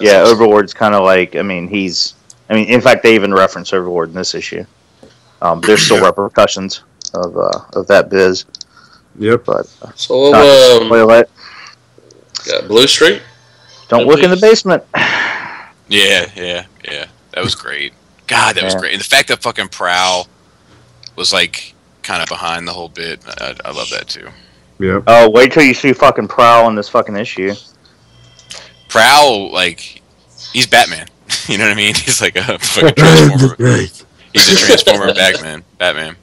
yeah. awesome. Overlord's kind of like. I mean, he's. I mean, in fact, they even reference Overlord in this issue. Um, there's still repercussions of uh, of that biz, Yep. but uh, So not to um, spoil it. Got uh, Bluestreak. Don't look in the basement. Yeah, yeah, yeah. That was great. God, that was great. And the fact that fucking Prowl was like kind of behind the whole bit, I, I love that too. Yep. Oh, wait till you see fucking Prowl in this fucking issue. Prowl, like, he's Batman. you know what I mean? He's like a fucking transformer. He's a transformer Batman. Batman.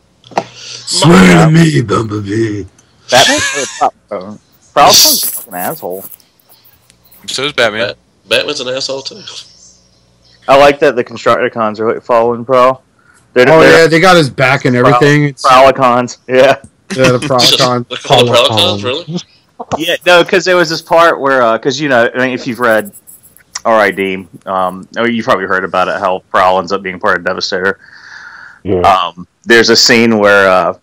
Swear to me, Bumblebee. Batman? Uh, Prowl's a fucking asshole. So is Batman. Batman's an asshole too. I like that the Constructicons are like following Prowl. They're, Oh they're yeah, they got his back and everything. It's, Prowlicons. Yeah. yeah, the Prowlicon. They're the Prowlicons, really? Yeah, no, because there was this part where, because you know, I mean, if you've read RID, um, or you've probably heard about it, how Prowl ends up being part of Devastator. Yeah. Um, there's a scene where uh,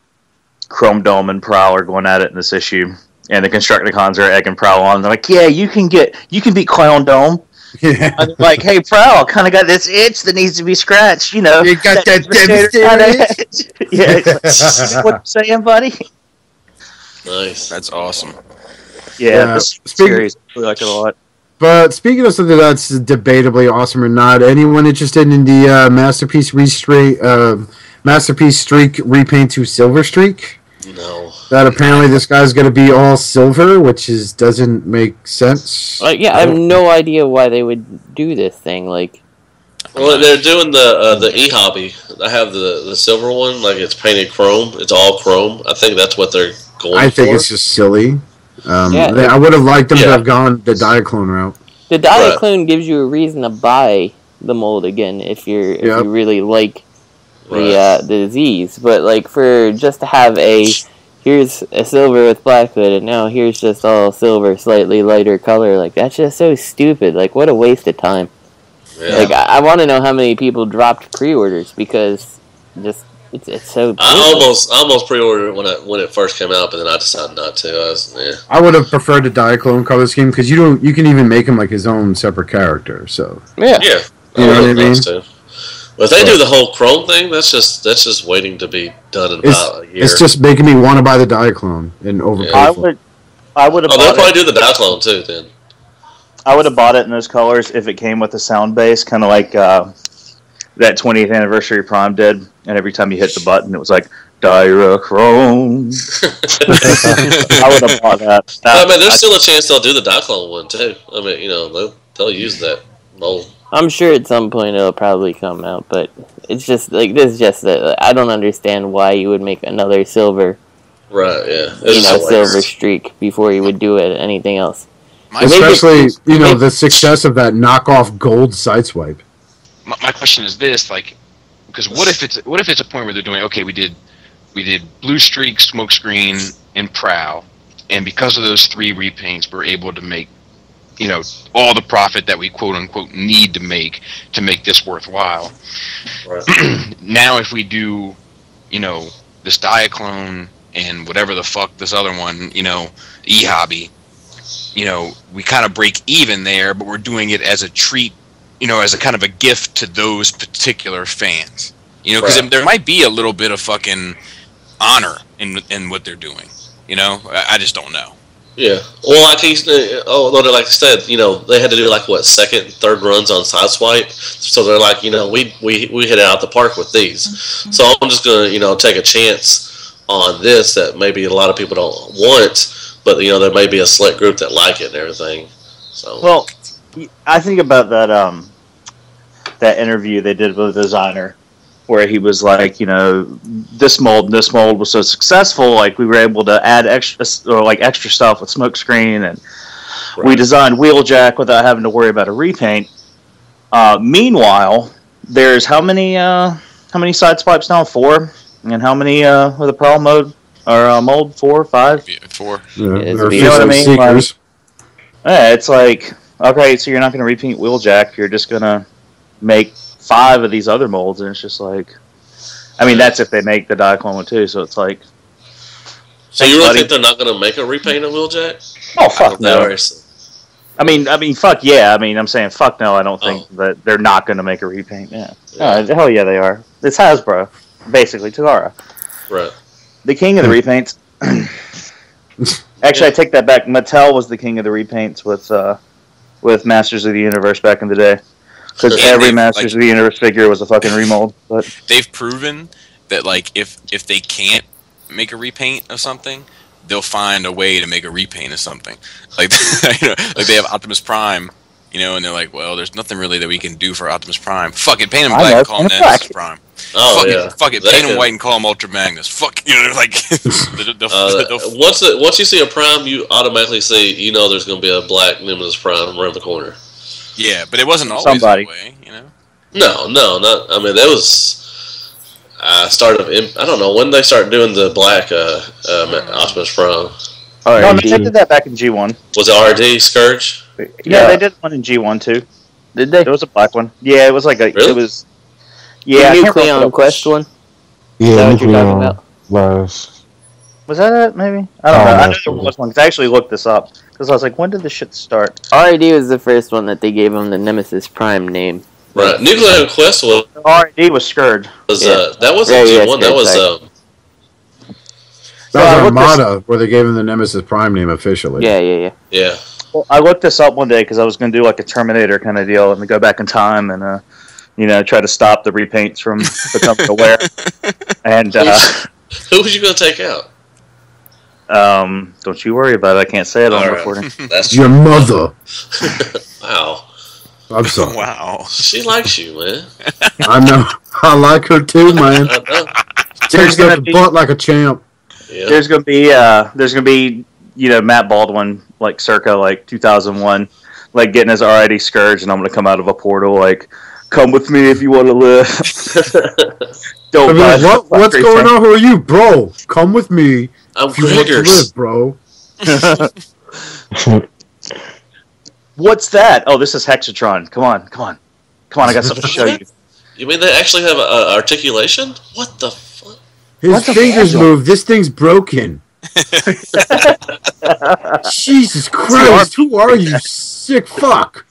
Chrome Dome and Prowl are going at it in this issue, and the Constructicons are egging Prowl on. They're like, "Yeah, you can get, you can beat Clown Dome." Yeah. I'm like, "Hey, Prowl, kind of got this itch that needs to be scratched." You know, You got that Devastator devastator kinda- yeah. like, what I'm saying, buddy? Nice. That's awesome. Yeah, Yeah, this speaking- series we like it a lot. But speaking of something that's debatably awesome or not, anyone interested in the uh, masterpiece restraight, uh, masterpiece streak repaint to Silverstreak? No. That apparently this guy's going to be all silver, which is doesn't make sense. Like, yeah, I have no idea why they would do this thing. Like, Well, they're doing the uh, the e hobby. I have the the silver one, like it's painted chrome. It's all chrome. I think that's what they're going I think for. it's just silly. Um, Yeah. they- I would have liked them to have gone the Diaclone route. The Diaclone gives you a reason to buy the mold again if you're if Yep. you really like Right. the uh, the disease. But like for just to have a here's a silver with black hood and now here's just all silver, slightly lighter color. Like that's just so stupid. Like what a waste of time. Yeah. Like I, I want to know how many people dropped pre-orders because just it's, it's so. I almost I almost pre-ordered it when it when it first came out, but then I decided not to. I was, yeah. I would have preferred a Diaclone color scheme because you don't. You can even make him like his own separate character. So yeah. Yeah, You know what I would mean? Love to. But if they do the whole Chrome thing, that's just that's just waiting to be done in it's about a year. it's just making me want to buy the Diaclone and overpay Yeah. I for it. would, I would have oh, they'll bought probably it. do the Diaclone too. Then I would have bought it in those colors if it came with a sound base, kind of like uh, that 20th anniversary Prime did. And every time you hit the button, it was like Diachrome. I would have bought that. I That- mean, there's still a chance they'll do the Diaclone one too. I mean, you know, they'll they'll use that mold. I'm sure at some point it'll probably come out, but it's just like this. Is just that I don't understand why you would make another silver, Right? Yeah. It's you know, just Silverstreak before you would do it anything else. My, Maybe- Especially you know maybe- the success of that knockoff gold sideswipe. my, my question is this: like, because what if it's what if it's a point where they're doing okay? We did we did Bluestreak, smoke screen, and Prowl, and because of those three repaints, we're able to make you know all the profit that we quote unquote need to make to make this worthwhile. Right. now, if we do, you know, this Diaclone and whatever the fuck this other one, you know, e hobby, you know, we kind of break even there, but we're doing it as a treat, you know, as a kind of a gift to those particular fans. You know, because Right. there might be a little bit of fucking honor in in what they're doing. You know, I, I just don't know. Yeah. Well, like he's, oh, no, like I said, you know, they had to do like what second, third runs on Sideswipe, so they're like, you know, we we we hit it out the park with these. So I'm just gonna, you know, take a chance on this that maybe a lot of people don't want, but you know, there may be a select group that like it and everything. So Well, I think about that um that interview they did with the designer where he was like, you know, this mold and this mold was so successful, like we were able to add extra or like extra stuff with smokescreen and we designed Wheeljack without having to worry about a repaint. Uh, meanwhile, there's how many uh, how many Sideswipes now? Four, and how many uh, with a Prowl mode or uh, mold? Four, five. Four. Yeah, Yeah, you know what I mean? Seekers. Yeah, it's like okay, so you're not going to repaint Wheeljack. You're just going to make five of these other molds, and it's just like, I mean, that's if they make the Diaclone too. So it's like, so you really buddy. think they're not gonna make a repaint of Wheeljack? oh fuck no. I mean, I mean, fuck yeah. I mean, I'm saying fuck no. I don't think Oh. that they're not going to make a repaint. Yeah, Uh, hell yeah, they are. It's Hasbro, basically Takara, Right. the king of the repaints. Actually, I take that back. Mattel was the king of the repaints with uh, with Masters of the Universe back in the day. Because And every Masters like- of the Universe figure was a fucking remold. But They've proven that like if if they can't make a repaint of something, they'll find a way to make a repaint of something. Like you know, like they have Optimus Prime, you know, and they're like, well, there's nothing really that we can do for Optimus Prime. Fuck it, paint him black and call him paint Optimus black. Prime. Oh fuck yeah. it, fuck it, They paint him white and call him Ultra Magnus. Fuck, you know, like they'll- they'll- Uh, they'll- once it, once you see a prime, you automatically see you know there's going to be a black Nemesis prime around the corner. Yeah, but it wasn't always Somebody. that way, you know. No, no, not. I mean, that was uh, start of. I don't know when they start doing the black uh, uh, Optimus Prime. Or no, G- they did that back in G one. Was it RID Scourge? Yeah, Yeah. they did one in G one too. did they? There was a black one. Yeah, it was like a. Really? It was. Yeah, I the can't remember Nucleon Quest one. Is Yeah, that what you're talking Nucleon about? Was. Was that it? Maybe I don't Oh, know. I know there was one because I actually looked this up because I was like, when did this shit start? RID was the first one that they gave him the Nemesis Prime name. Right. Nucleon Quest was, RID was Scourge. was Yeah. uh, that wasn't Yeah, yeah, one. That was sorry. um, That was looked this- Armada, where they gave him the Nemesis Prime name officially. Yeah, yeah, yeah. yeah. Well, I looked this up one day because I was going to do like a Terminator kind of deal and go back in time and, uh, you know, try to stop the repaints from becoming aware. And uh, Who was you going to take out? Um, don't you worry about it. I can't say it on All the right. recording. That's Your mother. wow. I'm sorry. Wow. She likes you, man. I know. I like her too, man. I know. Takes gonna up the be- butt like a champ. Yeah. There's gonna be uh, there's gonna be you know Matt Baldwin like circa like 2001, like getting his already scourge, and I'm gonna come out of a portal like, come with me if you want to live. Don't mean, buy what, what's going thing. on? Who are you, bro? Come with me I'm if you want to live, bro. What's that? Oh, this is Hexatron. Come on, come on, come on! I got something to show you. You mean they actually have a, a articulation? What the fuck? His What the fingers fuck? move. This thing's broken. Jesus Christ! Who are you, sick fuck?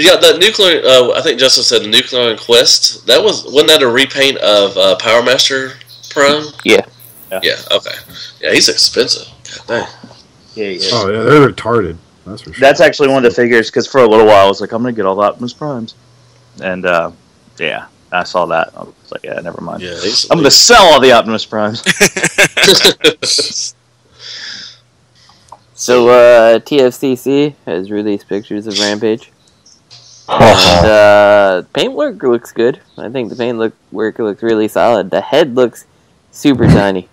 But yeah, that nuclear. Uh, I think Justin said the nuclear quest. That was wasn't that a repaint of uh, Power Master Prime? Yeah. Yeah. Yeah. Okay. Yeah, he's expensive. God dang. Yeah, yeah. Oh yeah, they're retarded. That's for sure. That's actually one of the figures because for a little while I was like, I'm gonna get all the Optimus Primes, and uh, yeah, I saw that. I was like, yeah, never mind. Yeah. I'm gonna sell all the Optimus Primes. So uh, TFCC has released pictures of Rampage. And, uh, paint work looks good. I think the paint look work looks really solid. The head looks super tiny.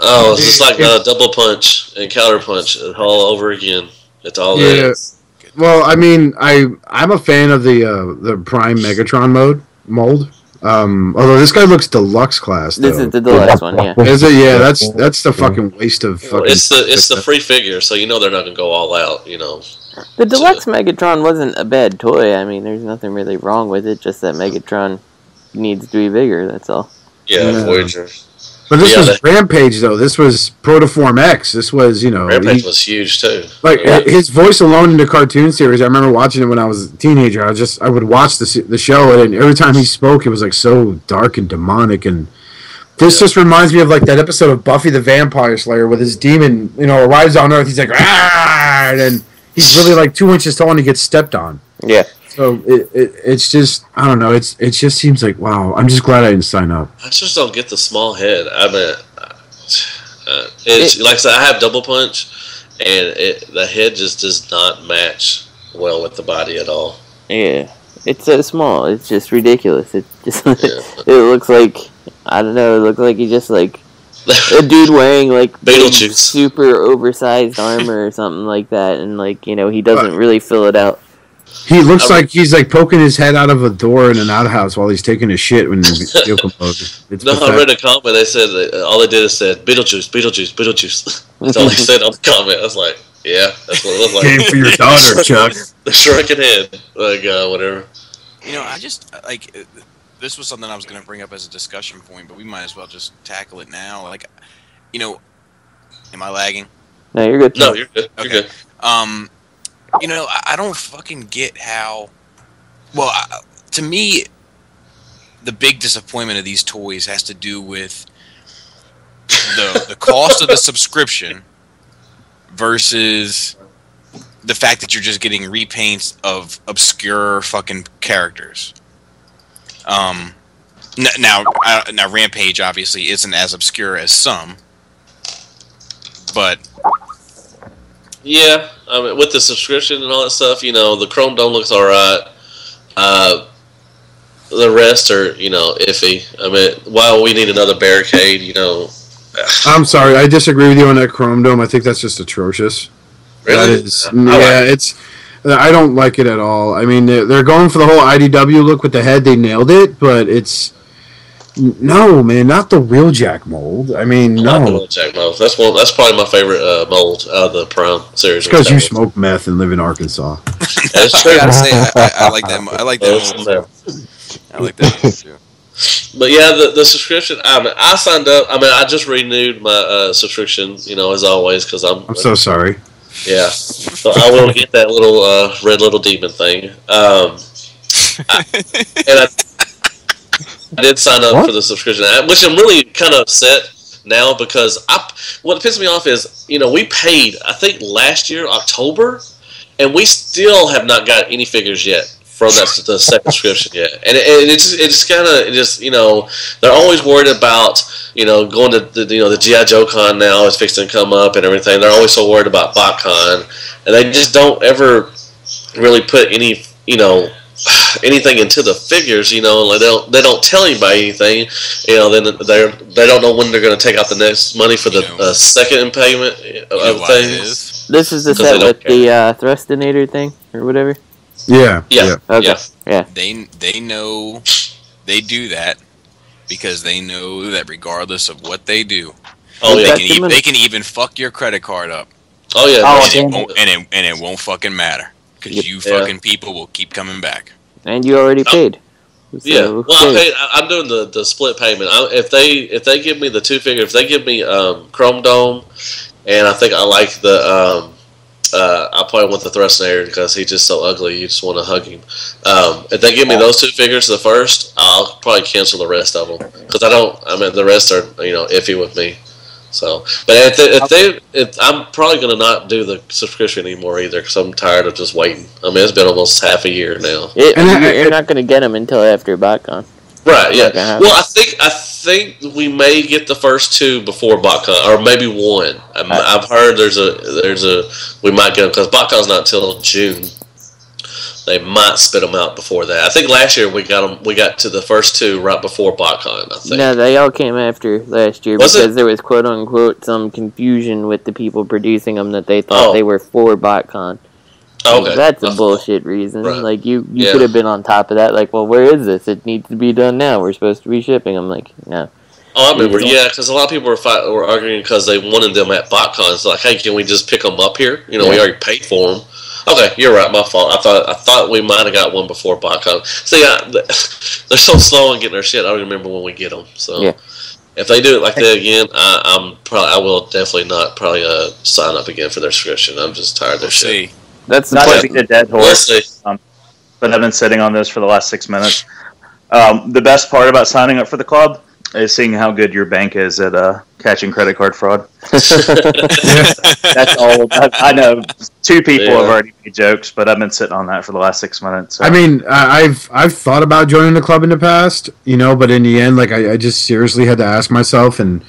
oh, it's just like uh, double punch and counter punch and all over again. It's all Yeah. there. Well, I mean, I I'm a fan of the uh, the Prime Megatron mode mold. Um, although this guy looks deluxe class. This is the deluxe one, yeah. Is it? Yeah, that's that's the fucking waste of fucking. it's the it's the free figure, so you know they're not gonna go all out. You know. The deluxe Megatron wasn't a bad toy. I mean, there's nothing really wrong with it. Just that Megatron needs to be bigger. That's all. Yeah, Yeah. Voyager. But this yeah, was Rampage though. This was Protoform X. This was you know Rampage he- was huge too. like Yeah. his voice alone in the cartoon series. I remember watching it when I was a teenager. I was just I would watch the the show and every time he spoke, it was like so dark and demonic and. This just reminds me of like that episode of Buffy the Vampire Slayer with his demon, you know, arrives on Earth. He's like, ah, and then he's really like two inches tall and he gets stepped on. Yeah. So it, it it's just I don't know. It's it just seems like wow. I'm just glad I didn't sign up. I just don't get the small head. I mean, uh, it's like I said, I have double punch, and it, the head just does not match well with the body at all. Yeah. It's so small. It's just ridiculous. It just Yeah. it looks like I don't know. It looks like he just like a dude wearing like Beetlejuice. super oversized armor or something like that, and like you know he doesn't really fill it out. He looks I- like he's like poking his head out of a door in an outhouse while he's taking a shit when he's video composed. It's No, I read a comment. They said uh, all they did is said Beetlejuice, Beetlejuice, Beetlejuice. That's all they said on the comment. I was like, yeah, that's what it looked like. Game for your daughter, Chuck. the shrunken head, like uh, whatever. You know, I just like uh, this was something I was going to bring up as a discussion point, but we might as well just tackle it now. Like, you know, am I lagging? No, you're good. No, you're good. You're Okay. good. Um, you know, I, I don't fucking get how. Well, I, to me, the big disappointment of these toys has to do with the the cost of the subscription versus the fact that you're just getting repaints of obscure fucking characters. Um, n- now, uh, now Rampage obviously isn't as obscure as some, but Yeah, I mean, with the subscription and all that stuff, you know, the Chrome Dome looks all right. Uh, the rest are, you know, iffy. I mean, while we need another barricade, you know, I'm sorry, I disagree with you on that Chrome Dome. I think that's just atrocious. really, That is, yeah, it. it's. I don't like it at all. I mean, they're, they're going for the whole IDW look with the head. They nailed it, but it's no man, not the Wheeljack mold. I mean, I like the no, little Jack mold. That's one. That's probably my favorite uh, mold out of the Prime series. because you smoke meth and live in Arkansas. That's I true. gotta say, I, I, I like that. mo- I like that. in. I like that one too. But yeah, the, the subscription. I mean, I signed up. I mean, I just renewed my uh, subscription. You know, as always, because I'm. I'm so sorry. Yeah. So I will get that little uh, red little demon thing. Um, I, and I, I did sign up for the subscription, which I'm really kind of upset now because I. What pisses me off is you know we paid I think last year October, and we still have not got any figures yet from that the second subscription yet, and it, it just it just kind of just you know they're always worried about you know going to the you know the GI Joe Con now is fixing to come up and everything. They're always so worried about BotCon, and they just don't ever really put any you know anything into the figures. You know, like they don't they don't tell anybody anything. You know, then they they don't know when they're going to take out the next money for the You know. uh, second payment You know of things. is? This is the set they don't with the uh, thrustinator thing or whatever. Yeah. Yeah, Okay. yeah. Yeah. They they know they do that because they know that regardless of what they do, Oh they yeah. That's can e- they can even fuck your credit card up, Oh yeah. Oh, and, it won't, and it and it won't fucking matter because Yep. you Yeah. fucking people will keep coming back. And you already Oh. paid. Yeah, well, I okay. pay, I- I'm doing the, the split payment. I, if they if they give me the two figure, if they give me um, Chrome Dome, and I think I like the, um, uh, I probably want the Thrustinator because he's just so ugly. You just want to hug him. Um, if they give me those two figures, the first, I'll probably cancel the rest of them because I don't. I mean, the rest are you know iffy with me. So, but if they, if they if, I'm probably gonna not do the subscription anymore either because I'm tired of just waiting. I mean, it's been almost half a year now. It- you're, you're not going to get them until after BotCon. Right. Yeah. Not. Well, I think I think we may get the first two before BotCon, or maybe one. I'm, I've heard there's a there's a we might get them because BotCon's not till June. They might spit them out before that. I think last year we got them. We got to the first two right before BotCon. I think. No, they all came after last year Was it? because there was quote unquote some confusion with the people producing them that they thought Oh. they were for BotCon. Okay. That's a bullshit reason. Right. Like you, you Yeah. could have been on top of that. Like, well, where is this? It needs to be done now. We're supposed to be shipping. I'm like, no. Oh, I remember. Yeah. Yeah, because a lot of people were fight, were arguing because they wanted them at BotCon. It's like, hey, can we just pick them up here? You know, we already paid for them. Okay, you're right. My fault. I thought I thought we might have got one before BotCon. See, I, they're so slow in getting their shit. I don't remember when we get them. So Yeah. if they do it like that again, I, I'm probably I will definitely not probably uh, sign up again for their subscription. I'm just tired of their We'll shit. see. That's Not to point. beat the dead horse, see. but I've been sitting on this for the last six minutes. Um, the best part about signing up for the club is seeing how good your bank is at uh, catching credit card fraud. That's all. I, I know two people Yeah. have already made jokes, but I've been sitting on that for the last six minutes. so- I mean, I- I've I've thought about joining the club in the past, you know, but in the end, like I, I just seriously had to ask myself, and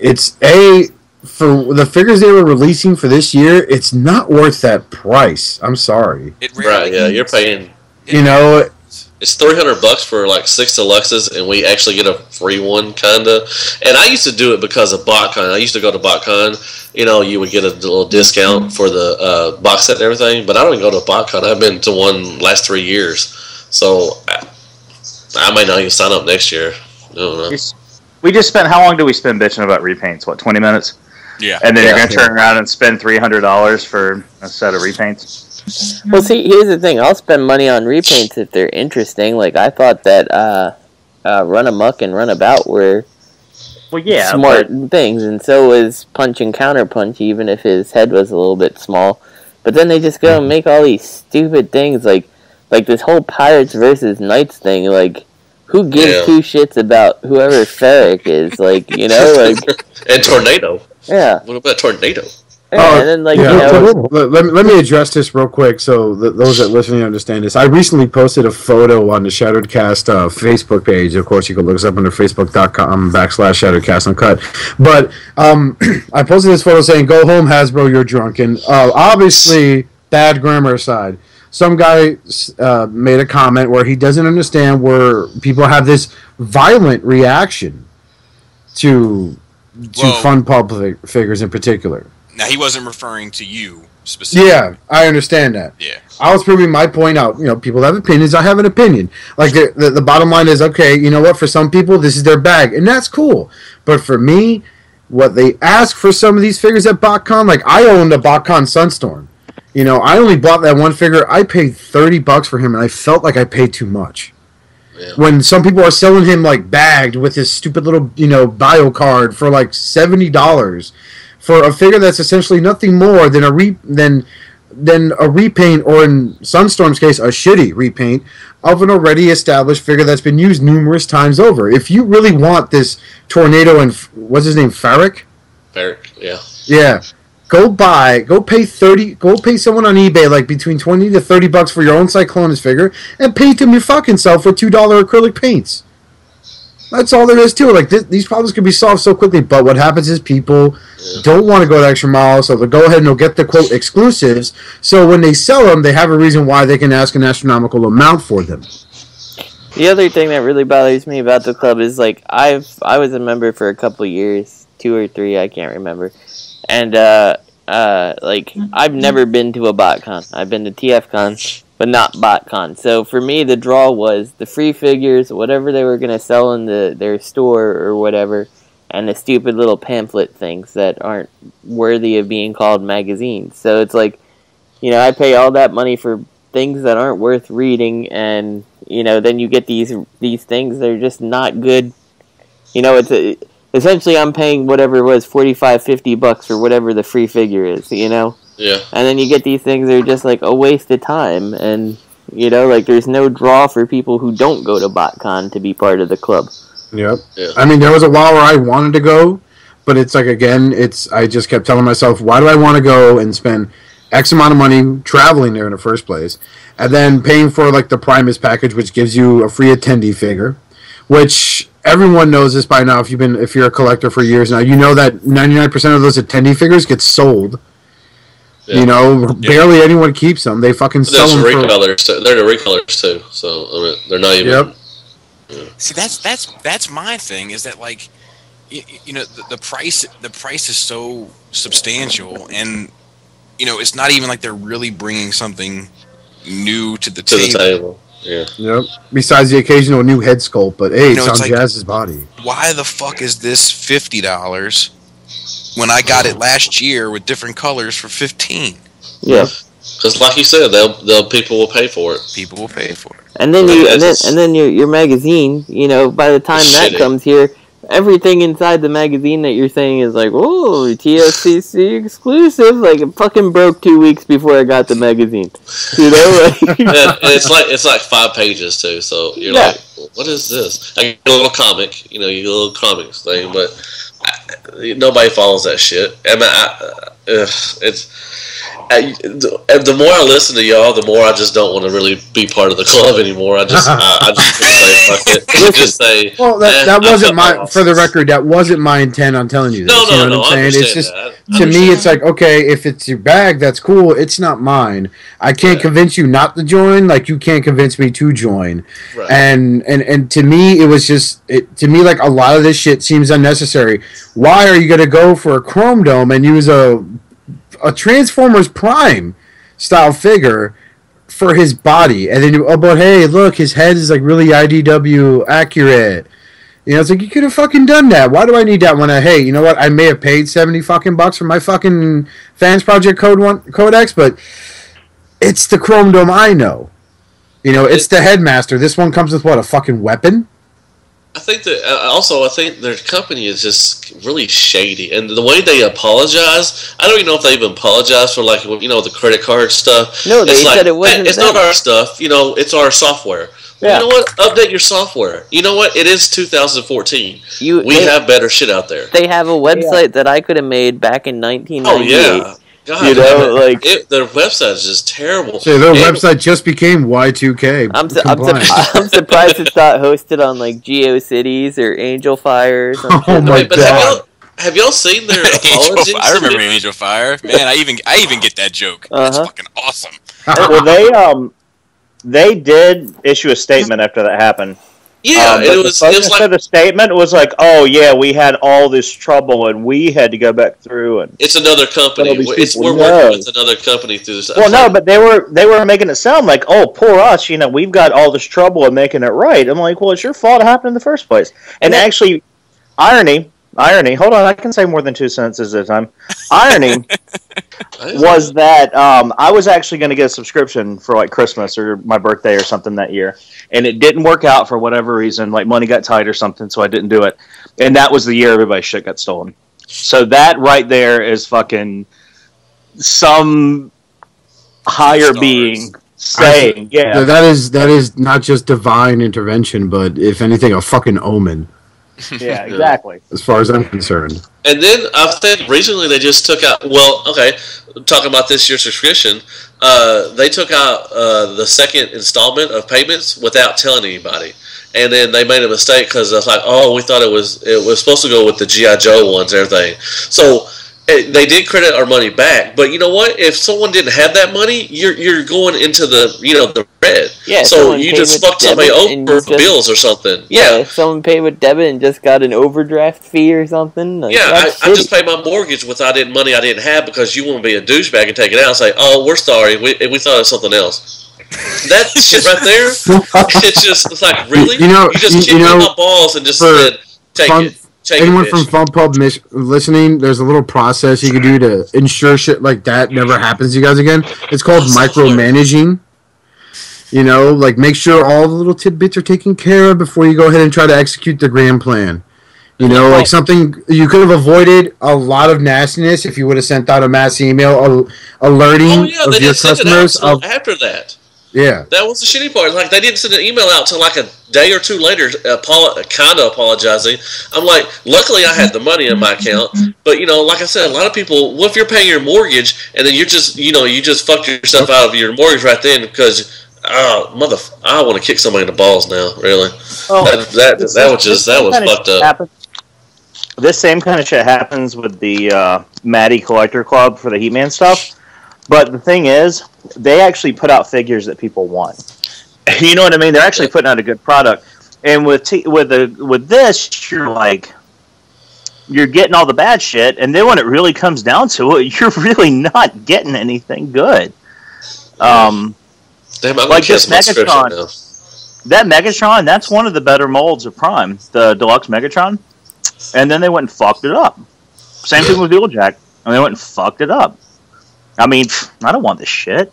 it's a for the figures they were releasing for this year, it's not worth that price. I'm sorry, It Right? Yeah, you're paying. you know. It's three hundred bucks for like six deluxes, and we actually get a free one, kinda. And I used to do it because of BotCon. I used to go to BotCon. You know, you would get a little discount for the uh, box set and everything. But I don't even go to BotCon. I've been to one last three years, so I, I may not even sign up next year. I don't know. we just spent how long do we spend bitching about repaints? What twenty minutes? Yeah. And then Yeah. you're gonna turn around and spend three hundred dollars for a set of repaints. Well, see, here's the thing. I'll spend money on repaints if they're interesting. Like I thought that uh, uh, Runamuck and Runabout were Well, yeah, smart things, and so was Punch and Counter Punch, even if his head was a little bit small. But then they just go and make all these stupid things, like like this whole Pirates versus Knights thing. Like, who gives Yeah. two shits about whoever Ferric is? Like, you know, like and tornado. Yeah, What about tornado? yeah. Oh, and then like yeah, you know, so let, let me, let me address this real quick so that those that listening understand this. I recently posted a photo on the Shattered Cast uh, Facebook page. Of course, you can look us up under facebook.com backslash Shattered Cast Uncut. But um, I posted this photo saying, Go home, Hasbro, you're drunk. And uh, obviously, bad grammar aside, some guy uh, made a comment where he doesn't understand where people have this violent reaction to to Whoa. fun public figures in particular. Now he wasn't referring to you specifically. Yeah, I understand that. Yeah. I was proving my point out. You know, people have opinions. I have an opinion. Like the, the the bottom line is, okay, you know what? For some people, this is their bag, and that's cool. But for me, what they ask for some of these figures at BotCon, like I owned a BotCon Sunstorm. You know, I only bought that one figure. I paid thirty bucks for him, and I felt like I paid too much. Yeah. When some people are selling him like bagged with his stupid little, you know, bio card for like seventy dollars for a figure that's essentially nothing more than a re than than a repaint, or in Sunstorm's case, a shitty repaint of an already established figure that's been used numerous times over. If you really want this tornado and what's his name, Farrick? Eric, yeah. Yeah. Go buy, go pay thirty, go pay someone on eBay like between twenty to thirty bucks for your own Cyclonus figure, and paint them your fucking self with two dollar acrylic paints. That's all there is to it. Like th- these problems can be solved so quickly, but what happens is people don't want to go the extra mile, so they'll go ahead and they'll get the quote exclusives. So when they sell them, they have a reason why they can ask an astronomical amount for them. The other thing that really bothers me about the club is like I've I was a member for a couple years, two or three, I can't remember, and uh, uh, like I've never been to a BotCon. I've been to TFCon, but not BotCon. So for me, the draw was the free figures, whatever they were gonna sell in the their store or whatever, and the stupid little pamphlet things that aren't worthy of being called magazines. So it's like, you know, I pay all that money for things that aren't worth reading and you know then you get these these things that are just not good you know it's a, essentially i'm paying whatever it was 45 50 bucks for whatever the free figure is you know Yeah. and then you get these things that are just like a waste of time and you know like there's no draw for people who don't go to botcon to be part of the club Yep. Yeah. I mean, there was a while where I wanted to go, but it's like again, it's I just kept telling myself, why do I want to go and spend X amount of money traveling there in the first place, and then paying for like the Primus package, which gives you a free attendee figure, which everyone knows this by now. If you've been if you're a collector for years now, you know that 99% of those attendee figures get sold. Yeah. You know, barely anyone keeps them. They fucking sell There's them for. recolors. Too. They're the recolors too. So I mean, they're not even. Yep. See, that's that's that's my thing. Is that like, you, you know, the, the price the price is so substantial, and you know, it's not even like they're really bringing something new to the To table. the table. Yeah. Yep. Besides the occasional new head sculpt, but hey, You know, it's it's on like- Jazz's body. Why the fuck is this fifty dollars when I got it last year with different colors for fifteen? yeah Because like you said, they'll, they'll people will pay for it. People will pay for it. And then you, and then, and then your your magazine. You know, by the time that Shitty. comes here, everything inside the magazine that you're saying is like, oh, TFCC exclusive. Like it fucking broke two weeks before I got the magazine. You know, like, and, it's like it's like five pages too. So you're Yeah. like, what is this? I get a little comic, you know, you get a little comics thing, but I, nobody follows that shit. I mean, I, uh, it's. I, the, the more I listen to y'all, the more I just don't want to really be part of the club anymore. I just, I, I just say fuck it. Listen, just say, Well, that, eh, that I wasn't my, for the record, that wasn't my intent on telling you this. No, you no, know no. what I'm saying? It's just, that. To me, it's like, okay, if it's your bag, that's cool. It's not mine. I can't Yeah. convince you not to join, like you can't convince me to join. Right. And, and, and to me, it was just, it, to me, like a lot of this shit seems unnecessary. Why are you going to go for a Chrome Dome and use a, a Transformers Prime style figure? For his body, and then you, oh, but hey, look, his head is like really IDW accurate. You know, it's like you could have fucking done that. Why do I need that when I hey, you know what? I may have paid seventy fucking bucks for my fucking fans project code one codex, but it's the Chrome Dome I know. You know, it's the headmaster. This one comes with what a fucking weapon. I think that uh, also I think their company is just really shady, and the way they apologize, I don't even know if they even apologize for like you know the credit card stuff. No, they It's said it wasn't "Hey, It's them." not our stuff, you know. It's our software. Well, Yeah. You know what? Update your software. You know what? It is 2014. you We they, have better shit out there. they have a website that I could have made back in 1998. Oh yeah. God, You know, damn it. like- it, their website is just terrible. So their And- website just became Y2K. I'm, su- I'm, su- I'm surprised it's not hosted on like GeoCities or Angelfire or something. Oh my Wait, but have God. y'all have y'all seen their Angel, apologies? I remember Angel Fire. Man, I even I even get that joke. That's Uh-huh. fucking awesome. well, they um, they did issue a statement after that happened. Yeah, Um, it was the it was like of the statement was like, "Oh yeah, we had all this trouble and we had to go back through and." It's another company. It's we're know. working with another company through this. Well, no, but they were they were making it sound like, "Oh, poor us," you know, we've got all this trouble and making it right. I'm like, "Well, it's your fault it happened in the first place." And actually, irony, irony. Hold on, I can say more than two sentences at a time. Irony was that um, I was actually going to get a subscription for like Christmas or my birthday or something that year, and it didn't work out for whatever reason. Like money got tight or something, so I didn't do it. And that was the year everybody's shit got stolen. So that right there is fucking some higher Stars. being saying, yeah, that is that is not just divine intervention, but if anything, a fucking omen, yeah, exactly. as far as I'm concerned. And then I think recently they just took out. Well, okay, talking about this year's subscription, uh, they took out uh, the second installment of payments without telling anybody. And then they made a mistake because it's like, oh, we thought it was it was supposed to go with the GI Joe ones, and everything. So they did credit our money back. But you know what? If someone didn't have that money, you're you're going into the you know the red. Yeah, So you just fucked somebody debit over for just- bills or something. Yeah, Yeah. if someone paid with debit and just got an overdraft fee or something. Like, Yeah, I, I just shitty. paid my mortgage with I didn't money I didn't have because you want to be a douchebag and take it out and say, "Oh, we're sorry, we, we thought it was something else." That shit right there, it's just it's like really. You know- you just you- kicked you me in know, my balls and just for said, "Take fun- it, take Anyone it." from. Fun Pub mis- listening, there's a little process you can do to ensure shit like that never happens to you guys again. It's called micromanaging. You know, like make sure all the little tidbits are taken care of before you go ahead and try to execute the grand plan. You know, like oh. something you could have avoided a lot of nastiness if you would have sent out a mass email al- alerting Oh yeah, of your didn't send it out customers. Of, after that. Yeah, That was the shitty part. Like they didn't send an email out till like a day or two later, apolo- kind of apologizing. I'm like, luckily I had the money in my account, but you know, like I said, a lot of people. What if you're paying your mortgage and then you're just, you know, you just fucked yourself out of your mortgage right then because. Oh, mother! I want to kick somebody in the balls now. Really, Oh, that that, this- that was just that was fucked up. happens- This same kind of shit happens with the uh, Matty Collector Club for the He-Man stuff. But the thing is, they actually put out figures that people want. You know what I mean? They're actually putting out a good product. And with t- with the with this, you're like, you're getting all the bad shit, and then when it really comes down to it, you're really not getting anything good. Um, Damn, like this cancel my subscription Megatron. that Megatron, that's one of the better molds of Prime, the deluxe Megatron. And then they went and fucked it up. Same thing with Wheeljack, And they went and fucked it up. I mean, I don't want this shit.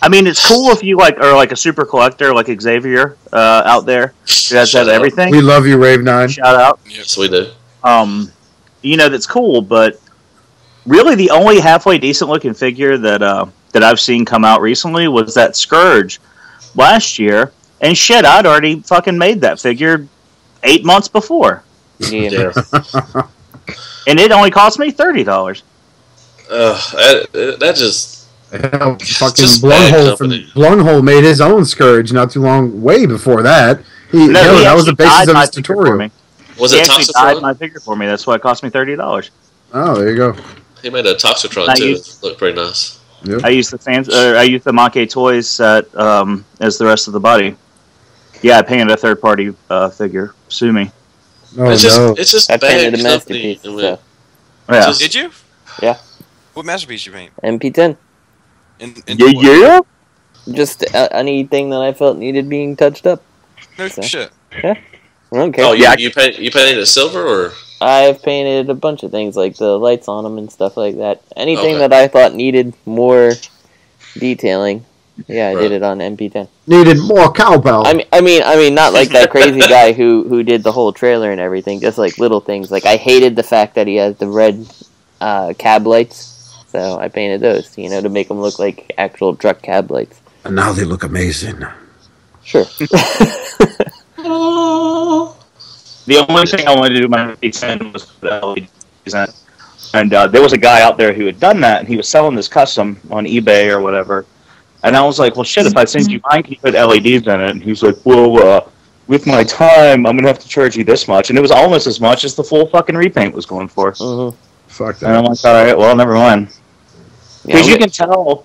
I mean, it's cool if you like are like a super collector like Xavier uh, out there who has Shut has up. everything. we love you, Rave Nine. Shout out. Yes, we do. Um, you know that's cool, but really the only halfway decent looking figure that uh, that I've seen come out recently was that Scourge last year. And shit, I'd already fucking made that figure eight months before, Yeah. Yeah. and it only cost me thirty dollars. Uh, that, that just Hell, fucking just Blunghole from company. Blunghole made his own scourge not too long, way before that. He, No, hell, he that was the actually basis of my his figure for tutorial. me. was he it actually dyed Toxitron? my figure for me. That's why it cost me thirty dollars. Oh, there you go. He made a Toxitron I too. used- Looked pretty nice. I used the fans. Uh, I used the Mankey toys set um, as the rest of the body. Yeah, I painted a third party uh, figure. Sue me. Oh it's just it's just I bad painted a company. masterpiece. So Yeah. Just- Did you? Yeah. What masterpiece you paint? MP10. In, in Yeah, what? yeah. Just uh, anything that I felt needed being touched up. No So. shit. I don't care. Oh, Yeah, I- you paint you painted it silver or I've painted a bunch of things like the lights on them and stuff like that. Anything Okay. that I thought needed more detailing, yeah, I Right. did it on MP10. Needed more cowbell. I mean, I mean, I mean, not like that crazy guy who who did the whole trailer and everything. Just like little things. Like I hated the fact that he has the red uh, cab lights, so I painted those. You know, to make them look like actual truck cab lights. and now they look amazing. Sure. The only thing I wanted to do MP10 was put LEDs. And uh, there was a guy out there who had done that, and he was selling this custom on eBay or whatever. And I was like, well, shit, if I send you mine, can you put LEDs in it? And he's like, well, uh, with my time, I'm going to have to charge you this much. And it was almost as much as the full fucking repaint was going for. hmm Fuck that. And I'm like, all right, well, never mind. Because you can tell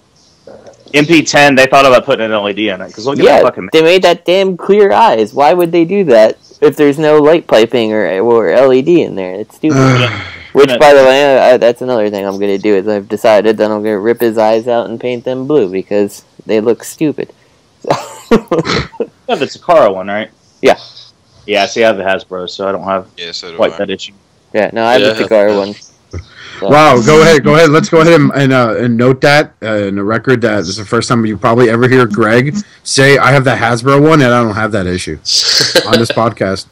MP10, they thought about putting an LED in it. Because look at yeah, that fucking. they made that damn clear eyes. Why would they do that if there's no light piping or or LED in there? It's stupid. Which, by the way, I, that's another thing I'm gonna do is I've decided that I'm gonna rip his eyes out and paint them blue because they look stupid. Yeah, the Takara one, right? Yeah. Yeah, see, I have the Hasbro, so I don't have Yeah, so do quite I. that issue. yeah, no, I have Yeah. the Takara one. So- Wow, go ahead, go ahead. Let's go ahead and and, uh, and note that uh, in the record that this is the first time you probably ever hear Greg say, "I have the Hasbro one and I don't have that issue" on this podcast.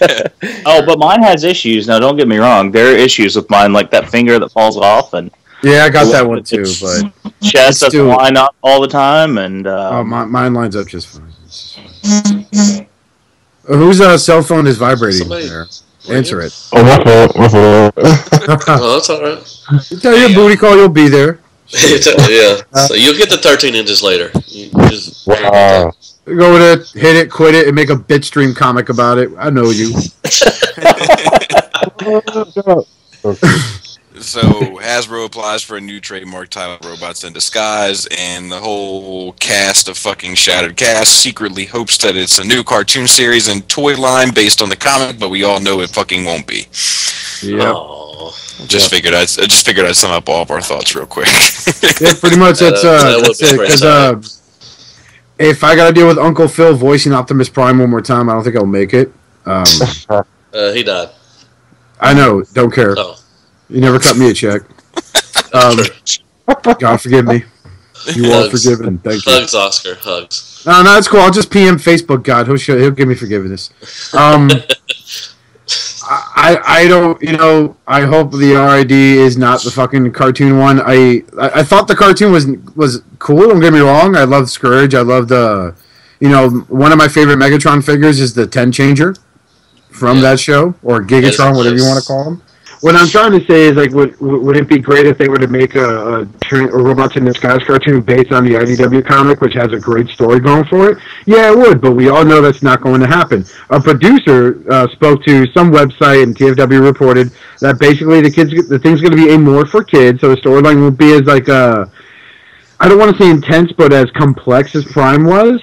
yeah. Oh, but mine has issues. Now, don't get me wrong. There are issues with mine, like that finger that falls off and Yeah, I got that one too, but chest doesn't still- line up all the time. And uh, oh, my, mine lines up just fine. Just fine. Whose uh, cell phone is vibrating Somebody- there? Answer it. Oh, my fault. My fault. Oh, that's all right. You tell your booty call, you'll be there. yeah. So you'll get the 13 inches later. You just wow. Go with it, hit it, quit it, and make a bitch stream comic about it. I know you. Oh, So Hasbro applies for a new trademark title, Robots in Disguise, and the whole cast of fucking Shattered Cast secretly hopes that it's a new cartoon series and toy line based on the comic, but we all know it fucking won't be. Yeah. Aw. Just figured I'd just figured I'd sum up all of our thoughts real quick. Yeah, pretty much that's Uh, uh, that that's it. Because uh, if I got to deal with Uncle Phil voicing Optimus Prime one more time, I don't think I'll make it. Um, Uh, he died. I know, don't care. Oh. You never cut me a check. Um, God forgive me. You are Hugs. forgiven. Thank you. Hugs, Oscar. Hugs. No, no, it's cool. I'll just PM Facebook God. He'll show, he'll give me forgiveness. Um, I I don't you know I hope the RID is not the fucking cartoon one. I I, I thought the cartoon was was cool. Don't get me wrong. I love Scourge. I love the you know one of my favorite Megatron figures is the Ten Changer from Yeah. that show or Gigatron, whatever you want to call him. What I'm trying to say is, like, would would it be great if they were to make a, a, a Robots in Disguise cartoon based on the IDW comic, which has a great story going for it? Yeah, it would, but we all know that's not going to happen. A producer uh, spoke to some website, and TFW reported that basically the kids, the thing's going to be aimed more for kids, so the storyline won't be as like uh, I don't want to say intense, but as complex as Prime was,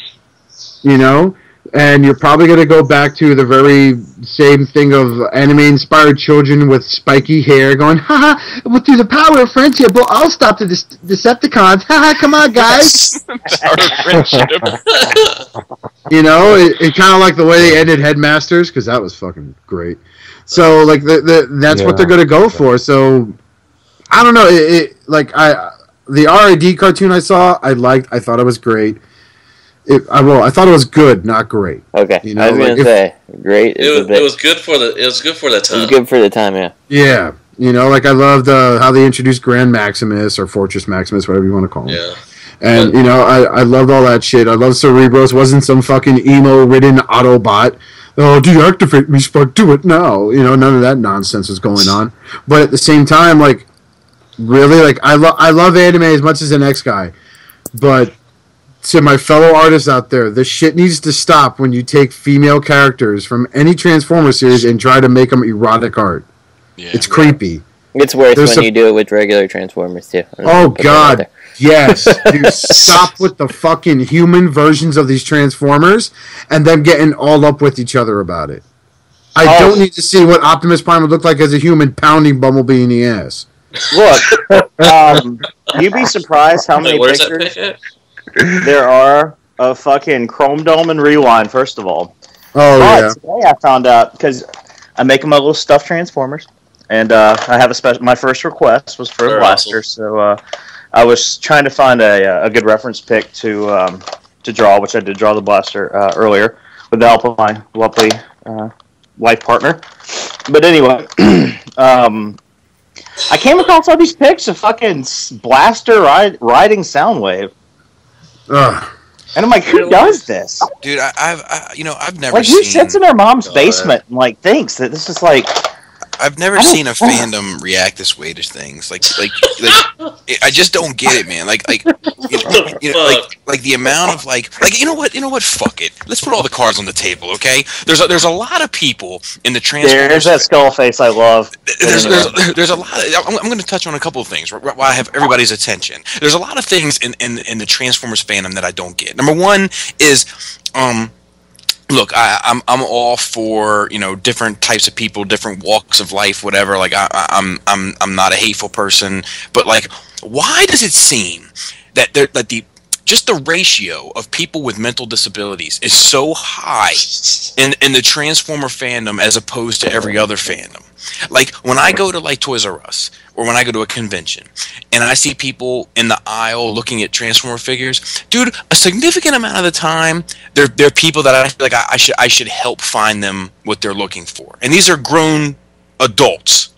you know. And you're probably going to go back to the very same thing of anime-inspired children with spiky hair going, ha ha, well, through the power of friendship, well, I'll stop the Dece- Decepticons. Ha ha, come on, guys. Power of friendship. you know, it, it kind of like the way they ended Headmasters, because that was fucking great. So, like, the, the, that's what they're going to go for. So, I don't know. It, it like, I the RID cartoon I saw, I liked. I thought it was great. It, I well, I thought it was good, not great. Okay, You know, I was like, gonna if- say great. It is a was, bit- it was good for the. It was good for the time. it time. was good for the time. Yeah. Yeah, you know, like I loved uh, how they introduced Grand Maximus or Fortress Maximus, whatever you want to call him. Yeah. And you know, I, I loved all that shit. I love Cerebros wasn't some fucking emo ridden Autobot. Oh, deactivate me, Spark, do it now. You know, none of that nonsense was going on. But at the same time, like, really, like I love I love anime as much as the next guy. But to my fellow artists out there, this shit needs to stop when you take female characters from any Transformer series and try to make them erotic art. Yeah. It's creepy. It's worse There's when some- you do it with regular Transformers too. Oh gonna put that out God, yes! Dude, stop with the fucking human versions of these Transformers and them getting all up with each other about it. I Oh. don't need to see what Optimus Prime would look like as a human pounding Bumblebee in the ass. Look, um, you'd be surprised how many Wait, where's pictures pic at? There are of fucking Chrome Dome and Rewind. First of all, Oh but yeah, today I found out because I'm making my little stuffed Transformers, and uh, I have a special. My first request was for a They're blaster, so uh, I was trying to find a, uh, a good reference pick to um, to draw, which I did draw the blaster uh, earlier with the help of my lovely uh, life partner. But anyway, um, I came across all these pics of fucking s- blaster ride, riding Soundwave, Ugh. and I'm like, who does this? Dude, I, I've I, you know I've never Like, who seen sits in their mom's God. basement and like thinks that this is like I've never seen a fandom react this way to things. Like like like I just don't get it, man. Like like you know, you know, like like the amount of like like you know what you know what fuck it. Let's put all the cards on the table, okay? There's a, there's a lot of people in the Transformers. there's that skull face I love. there's, there's, there's a lot of, I'm, I'm going to touch on a couple of things while I have everybody's attention. There's a lot of things in, in, in the Transformers fandom that I don't get. Number one is, um, look, I, I'm, I'm all for, you know, different types of people, different walks of life, whatever. Like I- I'm, I'm, I'm not a hateful person, but like, why does it seem that there, that the, just the ratio of people with mental disabilities is so high in in the Transformer fandom as opposed to every other fandom. Like when I go to like Toys R Us or when I go to a convention and I see people in the aisle looking at Transformer figures, dude, a significant amount of the time they're they're people that I feel like I, I should I should help find them what they're looking for, and these are grown adults.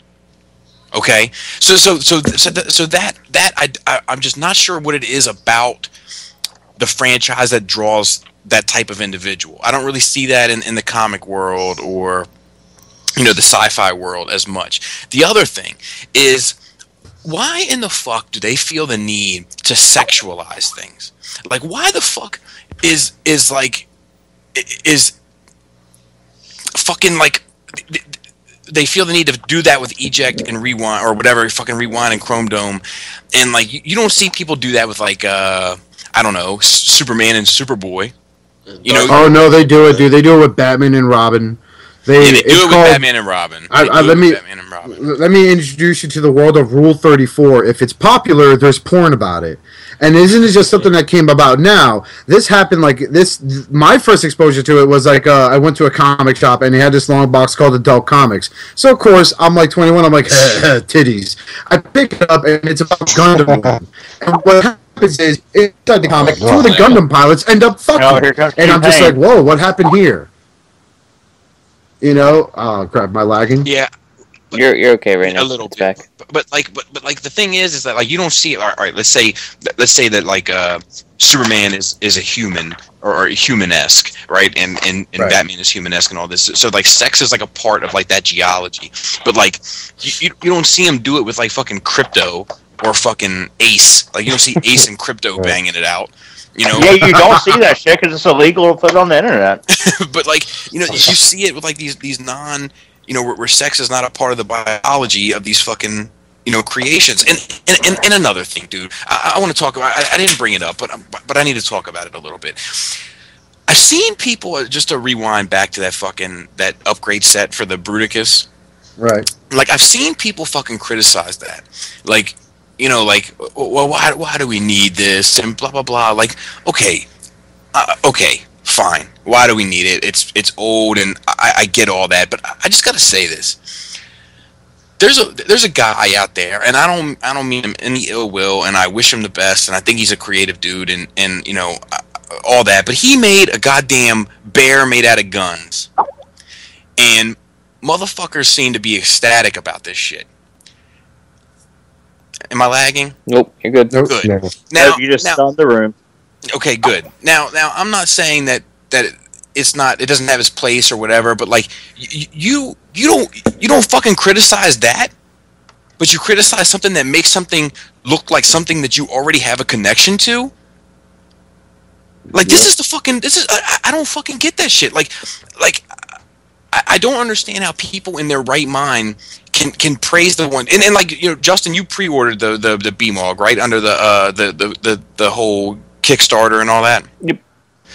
Okay, so so so so, th- so that that I, I I'm just not sure what it is about the franchise that draws that type of individual. I don't really see that in, in the comic world or you know the sci-fi world as much. The other thing is why in the fuck do they feel the need to sexualize things? Like why the fuck is is like is fucking like they feel the need to do that with eject and rewind or whatever fucking rewind and chrome dome and like you, you don't see people do that with like uh i don't know S- superman and superboy you know Oh no, they do it, dude. They do it with Batman and Robin. They, yeah, they do it with called- batman and robin I- I- let me- robin Let me introduce you to the world of Rule 34. If it's popular, there's porn about it. And isn't it just something that came about now? This happened like this. My first exposure to it was like uh, I went to a comic shop and they had this long box called Adult Comics. So of course I'm like 21. I'm like titties. I pick it up and it's about Gundam. and what happens is inside the comic, two of the Gundam pilots end up fucking, Oh, and I'm just like, whoa, what happened here? You know, oh crap, my lagging? yeah You're you're okay right now. a little It's bit back. but, but like but, but like the thing is is that like you don't see it all right let's say let's say that like uh superman is is a human or, or human-esque right and and, and Right. batman is human-esque and all this so like sex is like a part of like that geology but like you, you, you don't see him do it with like fucking Krypto or fucking ace. Like you don't see ace and Krypto banging it out you know? Yeah, you don't see that shit because it's illegal to put it on the internet. but like you know you see it with like these these non you know where, where sex is not a part of the biology of these fucking you know creations. And and, and, and another thing dude i, I want to talk about I, I didn't bring it up but I'm- but i need to talk about it a little bit. I've seen people uh, just to rewind back to that fucking that upgrade set for the bruticus. Right. like I've seen people fucking criticize that, like you know, like well, why why do we need this and blah blah blah. Like, okay, uh, okay, fine. Why do we need it? It's it's old and I, I get all that, but I just gotta say this. There's a there's a guy out there, and I don't I don't mean him any ill will, and I wish him the best, and I think he's a creative dude, and and you know uh, all that. But he made a goddamn bear made out of guns, and motherfuckers seem to be ecstatic about this shit. Am I lagging? Nope, you're good. Nope. Good. Yeah. Now, you just now, stunned the room. okay, good. Now, now, I'm not saying that that it's not, it doesn't have its place or whatever, but like y- you, you don't, you don't fucking criticize that, but you criticize something that makes something look like something that you already have a connection to. Like this is the fucking, this is, I, I don't fucking get that shit. Like, like. I, I don't understand how people in their right mind can can praise the one and, and like you know Justin you pre-ordered the the the BMOG right under the uh the the the, the whole Kickstarter and all that. Yep.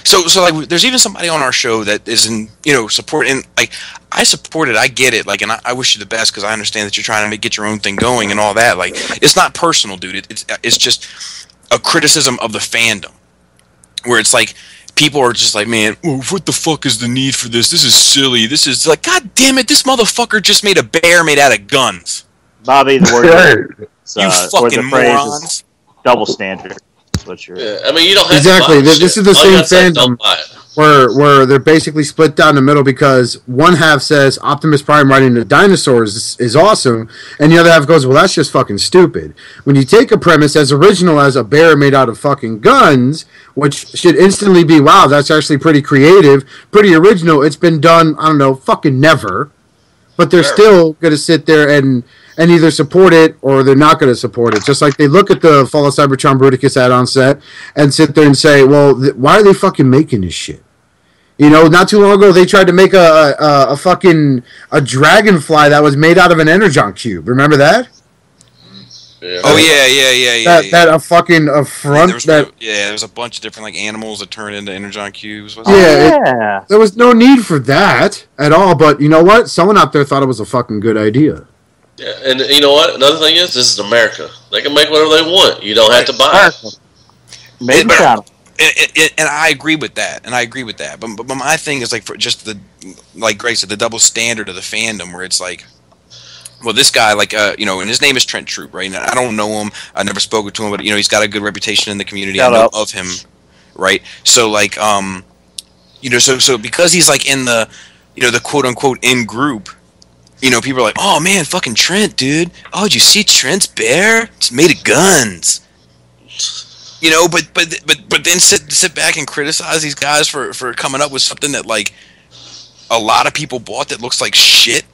So so like there's even somebody on our show that is in you know support and like I support it I get it like and I, I wish you the best because I understand that you're trying to make, get your own thing going and all that like it's not personal dude it, it's it's just a criticism of the fandom where it's like people are just like, man, what the fuck is the need for this? This is silly. This is like, god damn it, this motherfucker just made a bear made out of guns. Bobby, the word Right. is, You uh, or the fucking phrase is morons. double standard. That's what you're. Yeah, I mean, you don't have Exactly. To buy This- shit. this is the All same gotta say is fandom. Don't buy it. where where they're basically split down the middle because one half says Optimus Prime riding the dinosaurs is, is awesome, and the other half goes, well, that's just fucking stupid. When you take a premise as original as a bear made out of fucking guns, which should instantly be, wow, that's actually pretty creative, pretty original. It's been done, I don't know, fucking never, but they're Sure. still gonna sit there and and either support it or they're not going to support it. Just like they look at the Fall of Cybertron Bruticus add-on set and sit there and say, "Well, th- why are they fucking making this shit?" You know, not too long ago they tried to make a a, a fucking a dragonfly that was made out of an energon cube. Remember that? Yeah. Oh yeah, yeah, yeah, yeah. that yeah. that a fucking a Yeah, front there was that no- yeah, there was a bunch of different like animals that turned into energon cubes. wasn't Yeah, it- yeah. there was no need for that at all. But you know what? Someone out there thought it was a fucking good idea. Yeah, and you know what? Another thing is, this is America. They can make whatever they want. You don't have to buy it. Made in China. and, and- and I agree with that, and I agree with that. But, but my thing is like for just the like Greg said, the double standard of the fandom, where it's like, well, this guy, like, uh, you know, and his name is Trent Troop, right? And I don't know him, I never spoken to him, but you know, he's got a good reputation in the community. Shout I know out. of him, right? So like, um, you know, so so because he's like in the, you know, the quote unquote in group. You know, people are like, "Oh man, fucking Trent, dude! Oh, did you see Trent's bear? It's made of guns." You know, but but but but then sit sit back and criticize these guys for for coming up with something that like a lot of people bought that looks like shit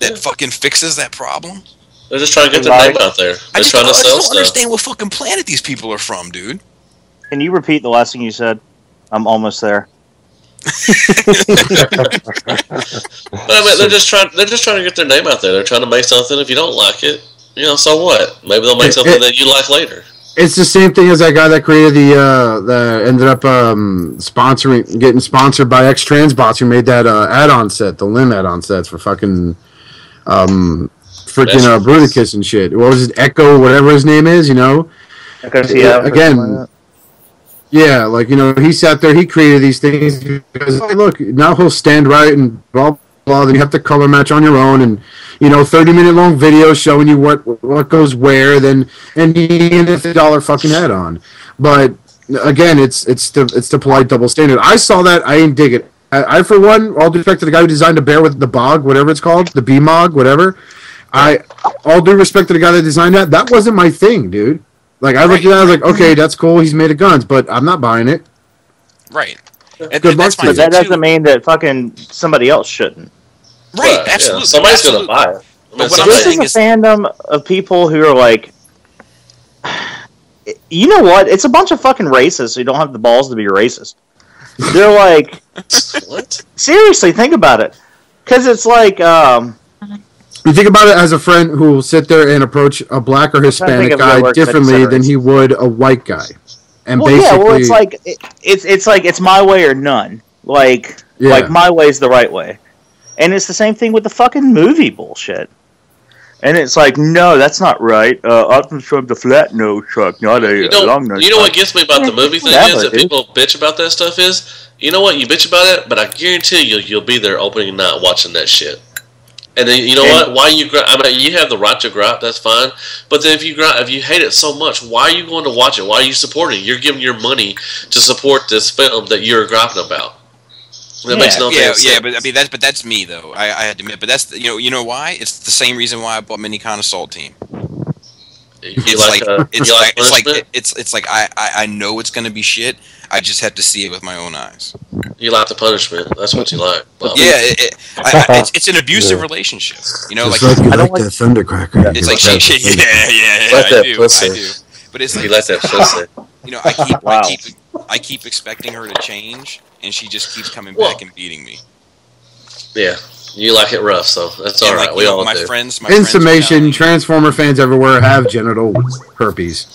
that Yeah. fucking fixes that problem. They're just trying to get their Right. name out there. I They're just, trying don't, to I just sell don't stuff. understand what fucking planet these people are from, dude. Can you repeat the last thing you said? I'm almost there. But I mean, they're just trying. They're just trying to get their name out there. They're trying to make something. If you don't like it, you know, so what? Maybe they'll make It- something it- that you like later. It's the same thing as that guy that created the uh that ended up um sponsoring getting sponsored by X Transbots who made that uh add-on set, the limb add-on sets for fucking um freaking uh Bruticus and shit. What was it, Echo, whatever his name is, you know? Because, Yeah, yeah, again, like that. Yeah, like you know, he sat there, he created these things because hey, look, now he'll stand right and blah blah. Then you have to color match on your own, and you know, thirty minute long video showing you what what goes where. Then and he and a dollar fucking add on. But again, it's it's the it's the polite double standard. I saw that, I didn't dig it. I, I for one, all due respect to the guy who designed the bear with the bog, whatever it's called, the B mog, whatever. I all due respect to the guy that designed that, that wasn't my thing, dude. Like I looked at that, I was like, okay, that's cool. He's made of guns, but I'm not buying it. Right. And, Good and luck But that doesn't mean that fucking somebody else shouldn't. Right, But, yeah, absolutely. somebody's absolutely. gonna buy it. I mean, But what I'm somebody- This is a is- fandom of people who are like, you know what? It's a bunch of fucking racists who don't have the balls to be racist. They're like, what? seriously, think about it. Because it's like, um, You think about it as a friend who will sit there and approach a black or trying to think Hispanic guy differently than he would a white guy, and well, basically, yeah, well, it's like it, it's it's like it's my way or none. Like, Yeah. like my way's the right way, and it's the same thing with the fucking movie bullshit. And it's like, no, that's not right. Uh, Optimus from the flat nose truck, not a You know, long nose. you know truck. what gets me about the movie thing Whatever, is that people bitch about that stuff is, you know what, you bitch about it, but I guarantee you you'll be there opening night watching that shit. And then you know And- what? Why you? I mean, you have the right to gripe. That's fine. But then if you gripe, if you hate it so much, why are you going to watch it? Why are you supporting? You're giving your money to support this film that you're griping about. That makes no yeah, sense. yeah, but I mean that's but that's me though. I, I had to admit, but that's you know you know why? It's the same reason why I bought Minicon Assault Team. You It's like, like, uh, it's like it's like punishment? it's it's like I, I I know it's gonna be shit. I just have to see it with my own eyes. you like the punishment. That's what you like. Well, Yeah, it, it, I, I, it's, it's an abusive relationship. You know, like, like you I don't like like- that thundercracker. it's like she, she, yeah, yeah, yeah, Like I that do, pussy. I do. But it's like you like that pussy. you know, I keep Wow. I keep I keep expecting her to change, and she just keeps coming Well, back and beating me. Yeah, you like it rough, so that's all and right. like we know, all my do. friends, my In friends summation, telling- Transformer fans everywhere have genital herpes.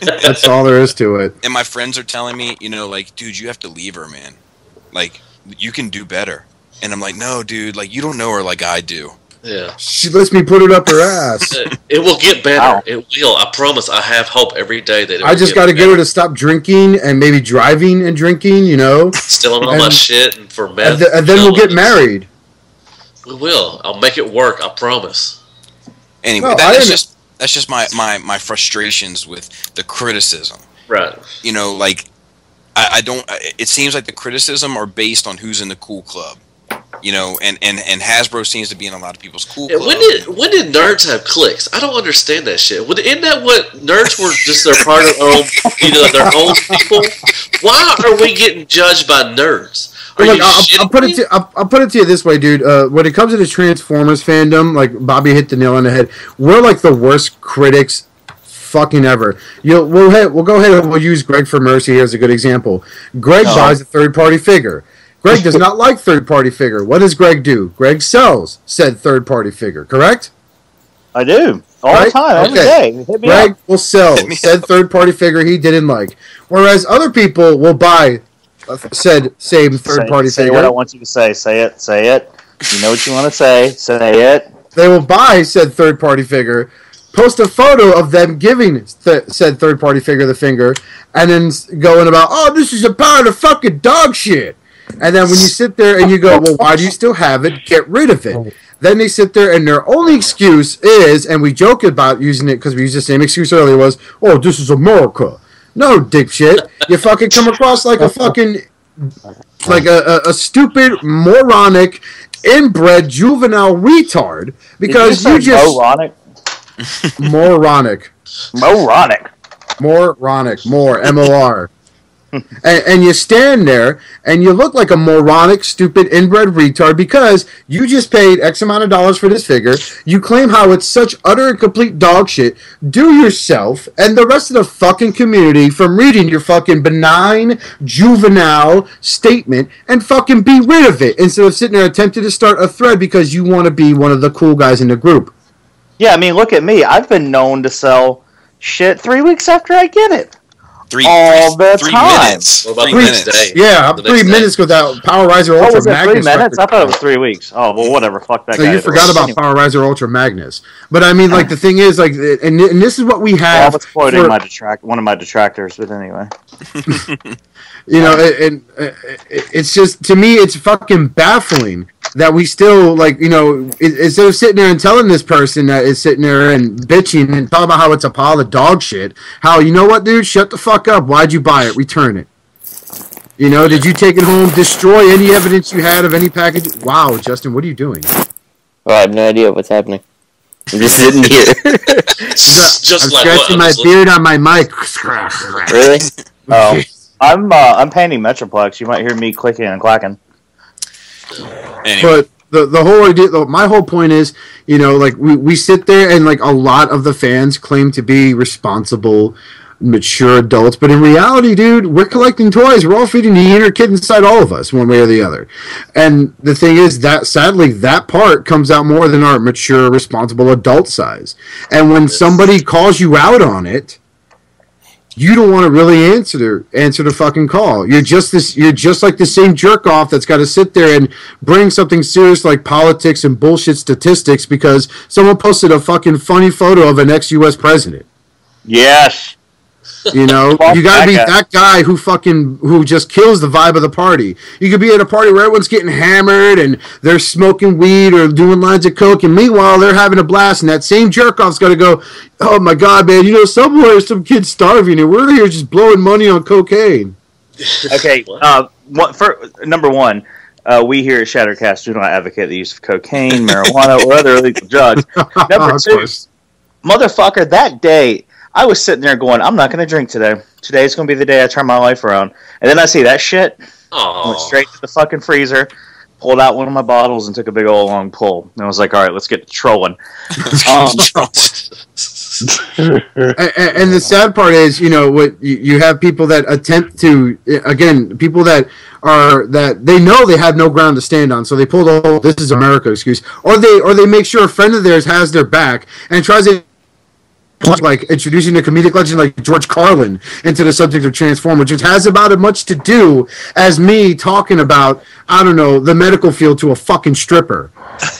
That's all there is to it. and my friends are telling me, you know, like, dude, you have to leave her, man. Like, you can do better. And I'm like, no, dude, like, you don't know her like I do. Yeah, She lets me put it up her ass. it, it will get better. Wow. It will. I promise. I have hope every day that it I will just got to get her to stop drinking and maybe driving and drinking, you know, stealing all my and- shit and for meth. and, th- and then we'll get married. We will. I'll make it work. I promise. Anyway, No, that- I that's just that's just my, my, my frustrations with the criticism. Right. You know, like, I, I don't. It seems like the criticism are based on who's in the cool club. You know, and, and, and Hasbro seems to be in a lot of people's cool Yeah, club. when did when did nerds have clicks? I don't understand that shit. Would- Isn't that what nerds were? Just their part of their own, you know, their own people. Why are we getting judged by nerds? Look, I'll, I'll put it to I'll, I'll put it to you this way, dude. Uh, when it comes to the Transformers fandom, like Bobby hit the nail on the head. We're like the worst critics, fucking ever. You we'll head, we'll go ahead and we'll use Greg for Mercy here as a good example. Greg No. buys a third party figure. Greg does not like third party figure. What does Greg do? Greg sells said third party figure. Correct? I do all Right? the time, every Okay. day. Hit me Greg up. will sell said third party figure he didn't like, whereas other people will buy said same third Say- party say figure. what I want you to say. Say it. Say it. You know what you want to say. Say it. they will buy said third party figure, post a photo of them giving th- said third party figure the finger, and then going about, oh, this is a pile of fucking dog shit. And then when you sit there and you go, well, why do you still have it? Get rid of it. Then they sit there and their only excuse is, and we joke about using it because we used the same excuse earlier was, oh, this is America. No, dipshit. You fucking come across like a fucking, like a, a, a stupid, moronic, inbred, juvenile retard because you, you, just moronic. moronic, Moronic. moronic, more M O R. and, and you stand there and you look like a moronic, stupid, inbred retard because you just paid X amount of dollars for this figure. You claim how it's such utter and complete dog shit. Do yourself and the rest of the fucking community from reading your fucking benign, juvenile statement and fucking be rid of it instead of sitting there attempting to start a thread because you want to be one of the cool guys in the group. Yeah, I mean, look at me. I've been known to sell shit three weeks after I get it. Three, All three, the three time. minutes. What about Three the minutes. next day? Yeah, The three next day. minutes without Power Riser Ultra What was it, three Magnus. minutes? I thought it was three weeks. Oh, well, whatever. Fuck that So guy. you forgot about Anyway, Power Riser Ultra Magnus, but I mean, like the thing is, like, and, and this is what we well, I have. was quoting for- my detract one of my detractors, but anyway. you know, and, and uh, it's just to me, it's fucking baffling that we still like, you know, instead of sitting there and telling this person that is sitting there and bitching and talking about how it's a pile of dog shit, how you know what, dude, shut the fuck up. Why'd you buy it? Return it. You know, did you take it home, destroy any evidence you had of any package? Wow, Justin, what are you doing? Well, I have no idea what's happening. I'm just sitting here. Just I'm like scratching I'm my just beard on my mic. really? Oh, I'm uh, I'm painting Metroplex. You might hear me clicking and clacking. Anyway, But the the whole idea, the, my whole point is, you know, like we, we sit there and like a lot of the fans claim to be responsible, mature adults, but in reality, dude, we're collecting toys. We're all feeding the inner kid inside all of us, one way or the other. And the thing is that sadly, that part comes out more than our mature, responsible adult size. And when somebody calls you out on it. You don't want to really answer the answer the fucking call. You're just this. You're just like the same jerk off that's got to sit there and bring something serious like politics and bullshit statistics because someone posted a fucking funny photo of an ex-U.S. president. Yes. You know, you gotta that be guy. that guy who fucking who just kills the vibe of the party. You could be at a party where everyone's getting hammered and they're smoking weed or doing lines of coke, and meanwhile they're having a blast. And that same jerk off's got to go, "Oh my god, man! You know somewhere some kid's starving, and we're here just blowing money on cocaine." Okay. Uh, what for? Number one, uh, we here at Shattered Cast do not advocate the use of cocaine, marijuana, or other illegal drugs. Number two, motherfucker, that day I was sitting there going, I'm not going to drink today. Today's going to be the day I turn my life around. And then I see that shit, went Oh, straight to the fucking freezer, pulled out one of my bottles, and took a big old long pull. And I was like, all right, let's get to trolling. Um, and, and- and the sad part is, you know, what you, you have people that attempt to, again, people that are that they know they have no ground to stand on, so they pull the whole "this is America" excuse, or they or they make sure a friend of theirs has their back and tries to. Like introducing a comedic legend like George Carlin into the subject of Transformers, which has about as much to do as me talking about I don't know the medical field to a fucking stripper.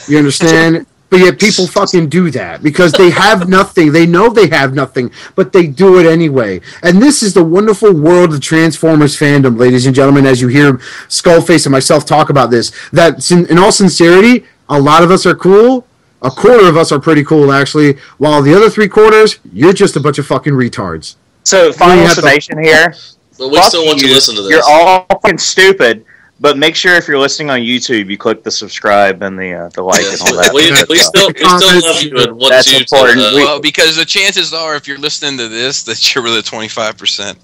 You understand? But yet people fucking do that because they have nothing. They know they have nothing, but they do it anyway. And this is the wonderful world of Transformers fandom, ladies and gentlemen, as you hear Skullface and myself talk about this. That in all sincerity, a lot of us are cool. A quarter of us are pretty cool, actually, while the other three quarters, you're just a bunch of fucking retards. so, final have to- here. but we Fuck still want you to listen to this. You're all fucking stupid. But make sure if you're listening on YouTube, you click the subscribe and the uh, the like Yes, and all that. we, we still we still love you and want That's you important. to. Uh, well, because the chances are, if you're listening to this, that you're with the 25 percent.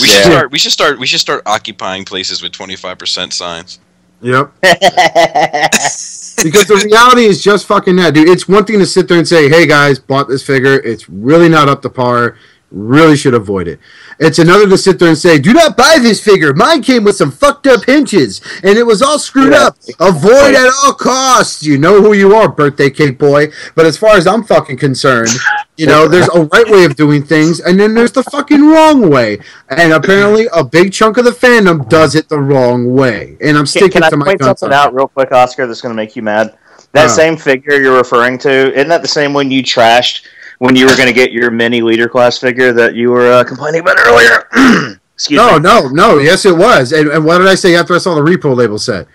We Yeah. should start. We should start. We should start occupying places with 25 percent signs. Yep. because the reality is just fucking that, dude. It's one thing to sit there and say, "Hey guys, bought this figure. It's really not up to par. Really should avoid it." It's another to sit there and say, "Do not buy this figure. Mine came with some fucked up hinges, and it was all screwed Yeah. up. Avoid at all costs." You know who you are, birthday cake boy. But as far as I'm fucking concerned, you know, there's a right way of doing things, and then there's the fucking wrong way. And apparently, a big chunk of the fandom does it the wrong way. And I'm Can, sticking can I to my point guns. something out real quick, Oscar? That's going to make you mad. That Uh. same figure you're referring to, isn't that the same one you trashed when you were going to get your mini leader class figure that you were uh, complaining about earlier? Excuse No, me. no, no. Yes, it was. And, and what did I say after I saw the Reprolabel set?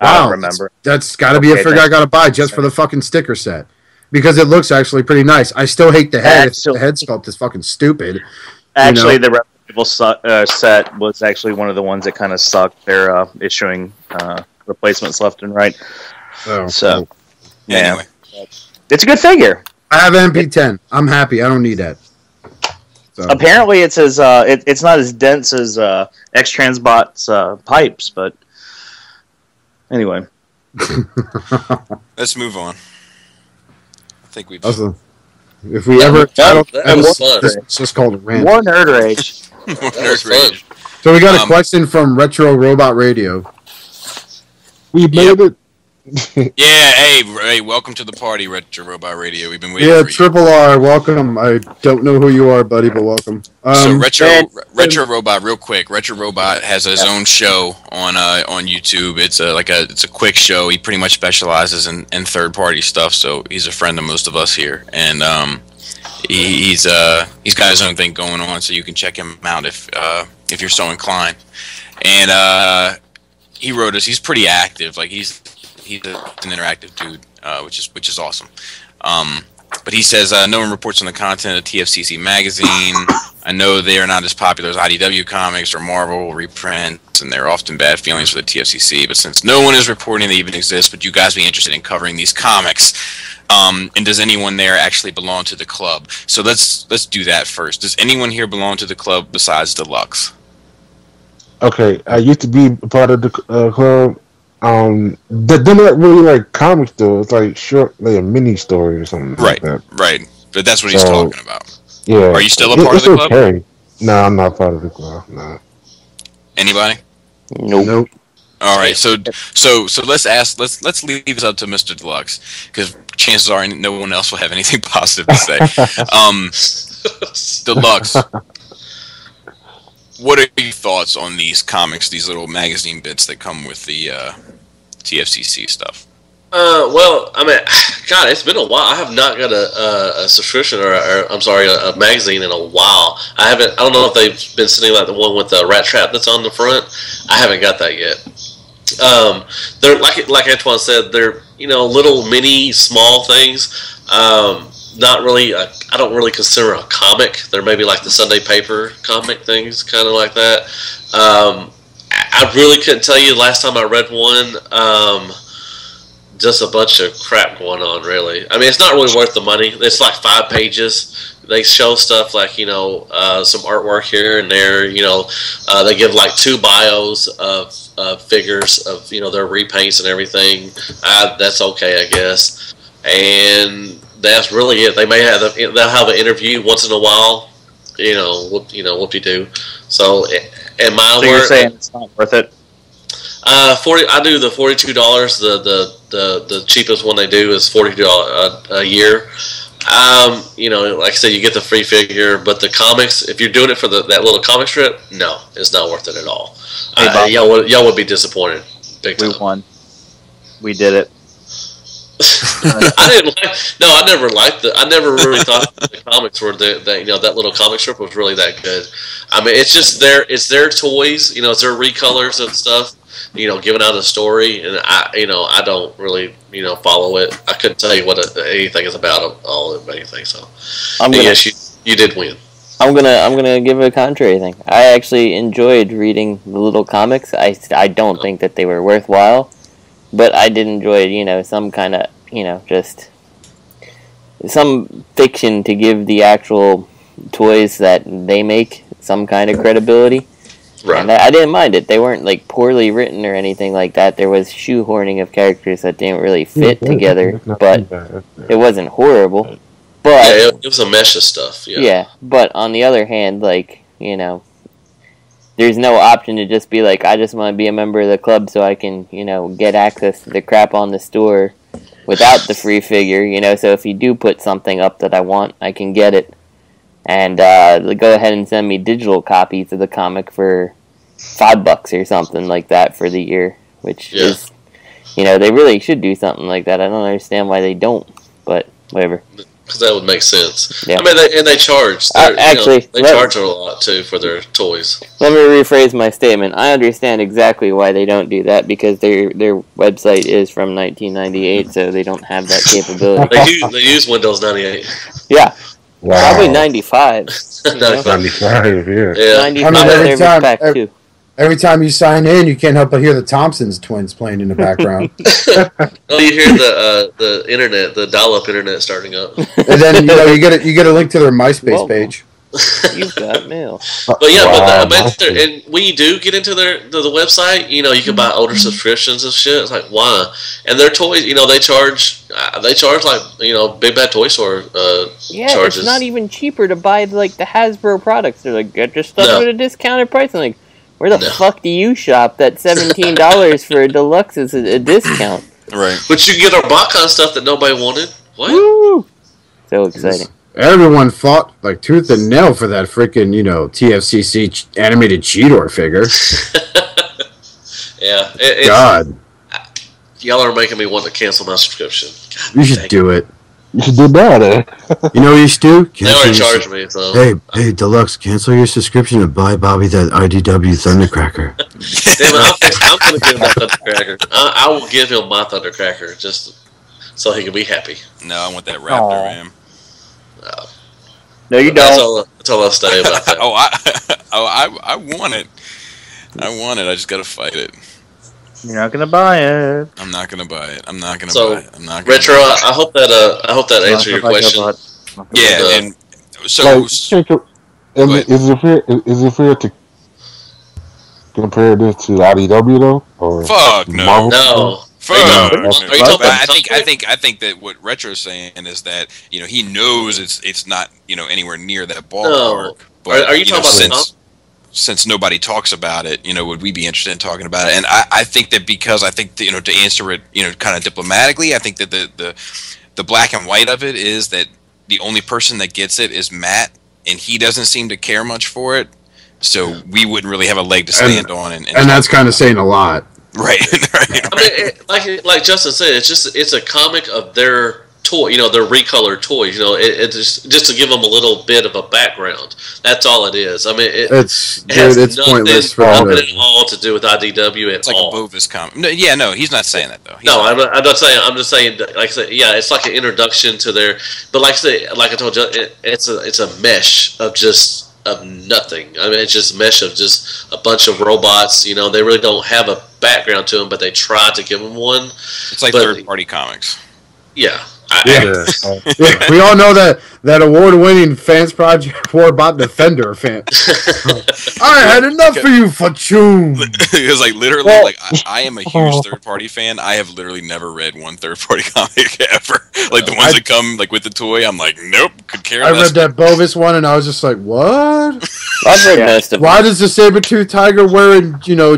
I don't Wow, remember. That's got to be a figure I got to buy just for the fucking sticker set because it looks actually pretty nice. I still hate the head. Actually- the head sculpt is fucking stupid. Actually, know. the reputable su- uh, set was actually one of the ones that kind of sucked. They're uh, issuing uh, replacements left and right. Oh, So, yeah, Anyway, it's a good figure. I have MP10. I'm happy. I don't need that. So Apparently, it's as uh, it, it's not as dense as uh, X Transbot's uh, pipes, but anyway, Let's move on. I think we've. also, if we ever, That- I don't, that I was don't- fun. it's just called a rant. more nerd rage. That was fun. So we got a Um, question from Retro Robot Radio. We made it. Yeah, hey, hey, welcome to the party, Retro Robot Radio. We've been waiting Yeah, for you. Triple R, welcome. I don't know who you are, buddy, but welcome. Um, so retro and- Re- retro robot real quick retro robot has his own show on uh, on youtube it's a like a it's a quick show he pretty much specializes in, in third party stuff so he's a friend of most of us here and um he, he's uh he's got his own thing going on so you can check him out if uh if you're so inclined and uh he wrote us he's pretty active like he's he's a, an interactive dude uh which is which is awesome um but he says uh, no one reports on the content of TFCC magazine. I know they are not as popular as IDW comics or Marvel reprints, and there are often bad feelings for the TFCC. But since no one is reporting they even exist, would you guys be interested in covering these comics? Um, and does anyone there actually belong to the club? So let's let's do that first. Does anyone here belong to the club besides Deluxe? Okay, I used to be part of the uh, club. Um, they- they're not really like comics though. It's like short, like a mini story or something Right, like that. right. But that's what he's So- talking about. Yeah. Are you still a It- part of it's the club? okay. No, I'm not part of the club. No. Anybody? Nope. nope. All right, so so so let's ask let's let's leave this up to Mr. Deluxe because chances are no one else will have anything positive to say. um, Deluxe, what are your thoughts on these comics, these little magazine bits that come with the uh, TFCC stuff? Uh, well, I mean, God, it's been a while. I have not got a, a, a subscription or, or I'm sorry, a, a magazine in a while. I haven't. I don't know if they've been sending like the one with the rat trap that's on the front. I haven't got that yet. Um, they're like like Antoine said, they're you know little mini small things. Um, not really. I, I don't really consider a comic. They're maybe like the Sunday paper comic things, kind of like that. Um, I I really couldn't tell you last time I read one. Um, just a bunch of crap going on, really. I mean, it's not really worth the money. It's like five pages. They show stuff like you know uh, some artwork here and there. You know, uh, they give like two bios of uh, figures of you know their repaints and everything. Uh, that's okay, I guess. And that's really it. They may have a, they'll have an interview once in a while. You know, whoop, you know, whoop de do. So, in my So you're saying it's not worth it? uh, forty. I do the forty-two dollars. The, the the the cheapest one they do is forty dollars a, a year. Um, you know, like I said, you get the free figure, but the comics. If you're doing it for the, that little comic strip, no, it's not worth it at all. Hey, Uh, y'all would y'all would be disappointed. Big We time. won. We did it. I didn't like. No, I never liked the. I never really thought the comics were the, that you know that little comic strip was really that good. I mean, it's just their it's their toys. You know, it's their recolors and stuff. You know, giving out a story, and I you know I don't really you know follow it. I couldn't tell you what it, anything is about all of anything. So I'm gonna yes, you you did win. I'm gonna I'm gonna give a contrary thing. I actually enjoyed reading the little comics. I, I don't oh. think that they were worthwhile, but I did enjoy you know some kind of you know just some fiction to give the actual toys that they make some kind of credibility. Right. And I, I didn't mind it. They weren't like poorly written or anything like that. There was shoehorning of characters that didn't really fit Yeah, together, but too bad. It wasn't horrible. yeah, But it, it was a mesh of stuff. Yeah. yeah. but on the other hand, like, you know, there's no option to just be like, I just want to be a member of the club so I can, you know, get access to the crap on the store without the free figure, you know. So if you do put something up that I want, I can get it. And uh, go ahead and send me digital copies of the comic for five bucks or something like that for the year, which Yeah. is, you know, they really should do something like that. I don't understand why they don't, but whatever. Because that would make sense. Yeah. I mean, they, and they charge. Uh, They're- you know, actually, they let- charge a lot too for their toys. Let me rephrase my statement. I understand exactly why they don't do that because their their website is from 1998, so they don't have that capability. They use they use Windows ninety eight. Yeah, Wow. probably 95. you know? 95, yeah. Yeah. 95 I mean, every service time- pack too. Every time you sign in, you can't help but hear the Thompsons twins playing in the background. Oh, you hear the uh, the internet, the dial up internet starting up. and then you know you get a, you get a link to their MySpace Whoa. page. You've got mail. But yeah, Wow, but, the, that's but there, and when you do get into their the, the website, you know, you can buy older subscriptions and shit. It's like why? And their toys, you know, they charge uh, they charge like you know Big Bad Toy Store uh, Yeah, charges. it's not even cheaper to buy like the Hasbro products. They're like, get your stuff No. at a discounted price. I'm like, where the No. fuck do you shop? That seventeen dollars for a deluxe is a, a discount. Right. but you can get our BotCon stuff that nobody wanted. What? Woo! So exciting. Everyone fought like tooth and nail for that freaking, you know, TFCC ch- animated Cheetor figure. Yeah, it, God, y'all are making me want to cancel my subscription. God, you should dang. do it. You should do that, eh? You know what you should do? They already Cancel your charged me, so Hey, hey, Deluxe, cancel your subscription and buy Bobby that IDW Thundercracker. Damn it, I'm, I'm gonna give him my Thundercracker. I, I will give him my Thundercracker just so he can be happy. No, I want that Raptor man. Ram. No, you That's don't. all. That's all I'll say about that. oh, I, oh, I, I want it. I want it. I just gotta fight it. You're not gonna buy it. I'm not gonna buy it. I'm not gonna So, buy it. I'm not gonna Retro, buy I, I hope that uh, I hope that answered your question. buy it. it. Yeah, Uh, and so like, check I mean, ahead. is it fair? Is it fair to compare this to IDW though, or fuck no. Marvel? No, Fuck Are you no. talking- are you talking I think I think I think that what Retro's saying is that you know he knows it's it's not you know anywhere near that ballpark. But Are- are you know, talking about since since nobody talks about it, you know, would we be interested in talking about it? And I, I think that because I think that, you know to answer it, you know, kind of diplomatically, I think that the the the black and white of it is that the only person that gets it is Matt, and he doesn't seem to care much for it. So we wouldn't really have a leg to stand on, and, And that's kind of saying a lot. right, right, I mean, it, like like Justin said, it's just it's a comic of their toy, you know, their recolored toys. You know, it, it just just to give them a little bit of a background. That's all it is. I mean, it, It's it has dude, it's nothing, pointless for nothing at all to do with IDW at It's like all. a Bovis comic. No, yeah, no, he's not saying that though. He's No, not. I'm not, I'm not saying. I'm just saying. Like I said, yeah, it's like an introduction to their. But like I said, like I told you, it, it's a it's a mesh of just of nothing. I mean, it's just a mesh of just a bunch of robots. You know, they really don't have a background to them, but they try to give them one. It's like but- third party comics. Yeah, I, Yeah. Yeah, we all know that that award-winning fans project Warbot Defender fan. I had enough for you, Fachoon. Because like literally, like I, I am a huge third party fan. I have literally never read one third party comic ever. Like the ones I- that come like with the toy, I'm like, nope, could care I less. read that Bovis one and I was just like, what? I've read most of Why them. does the saber-tooth tiger wearing, you know,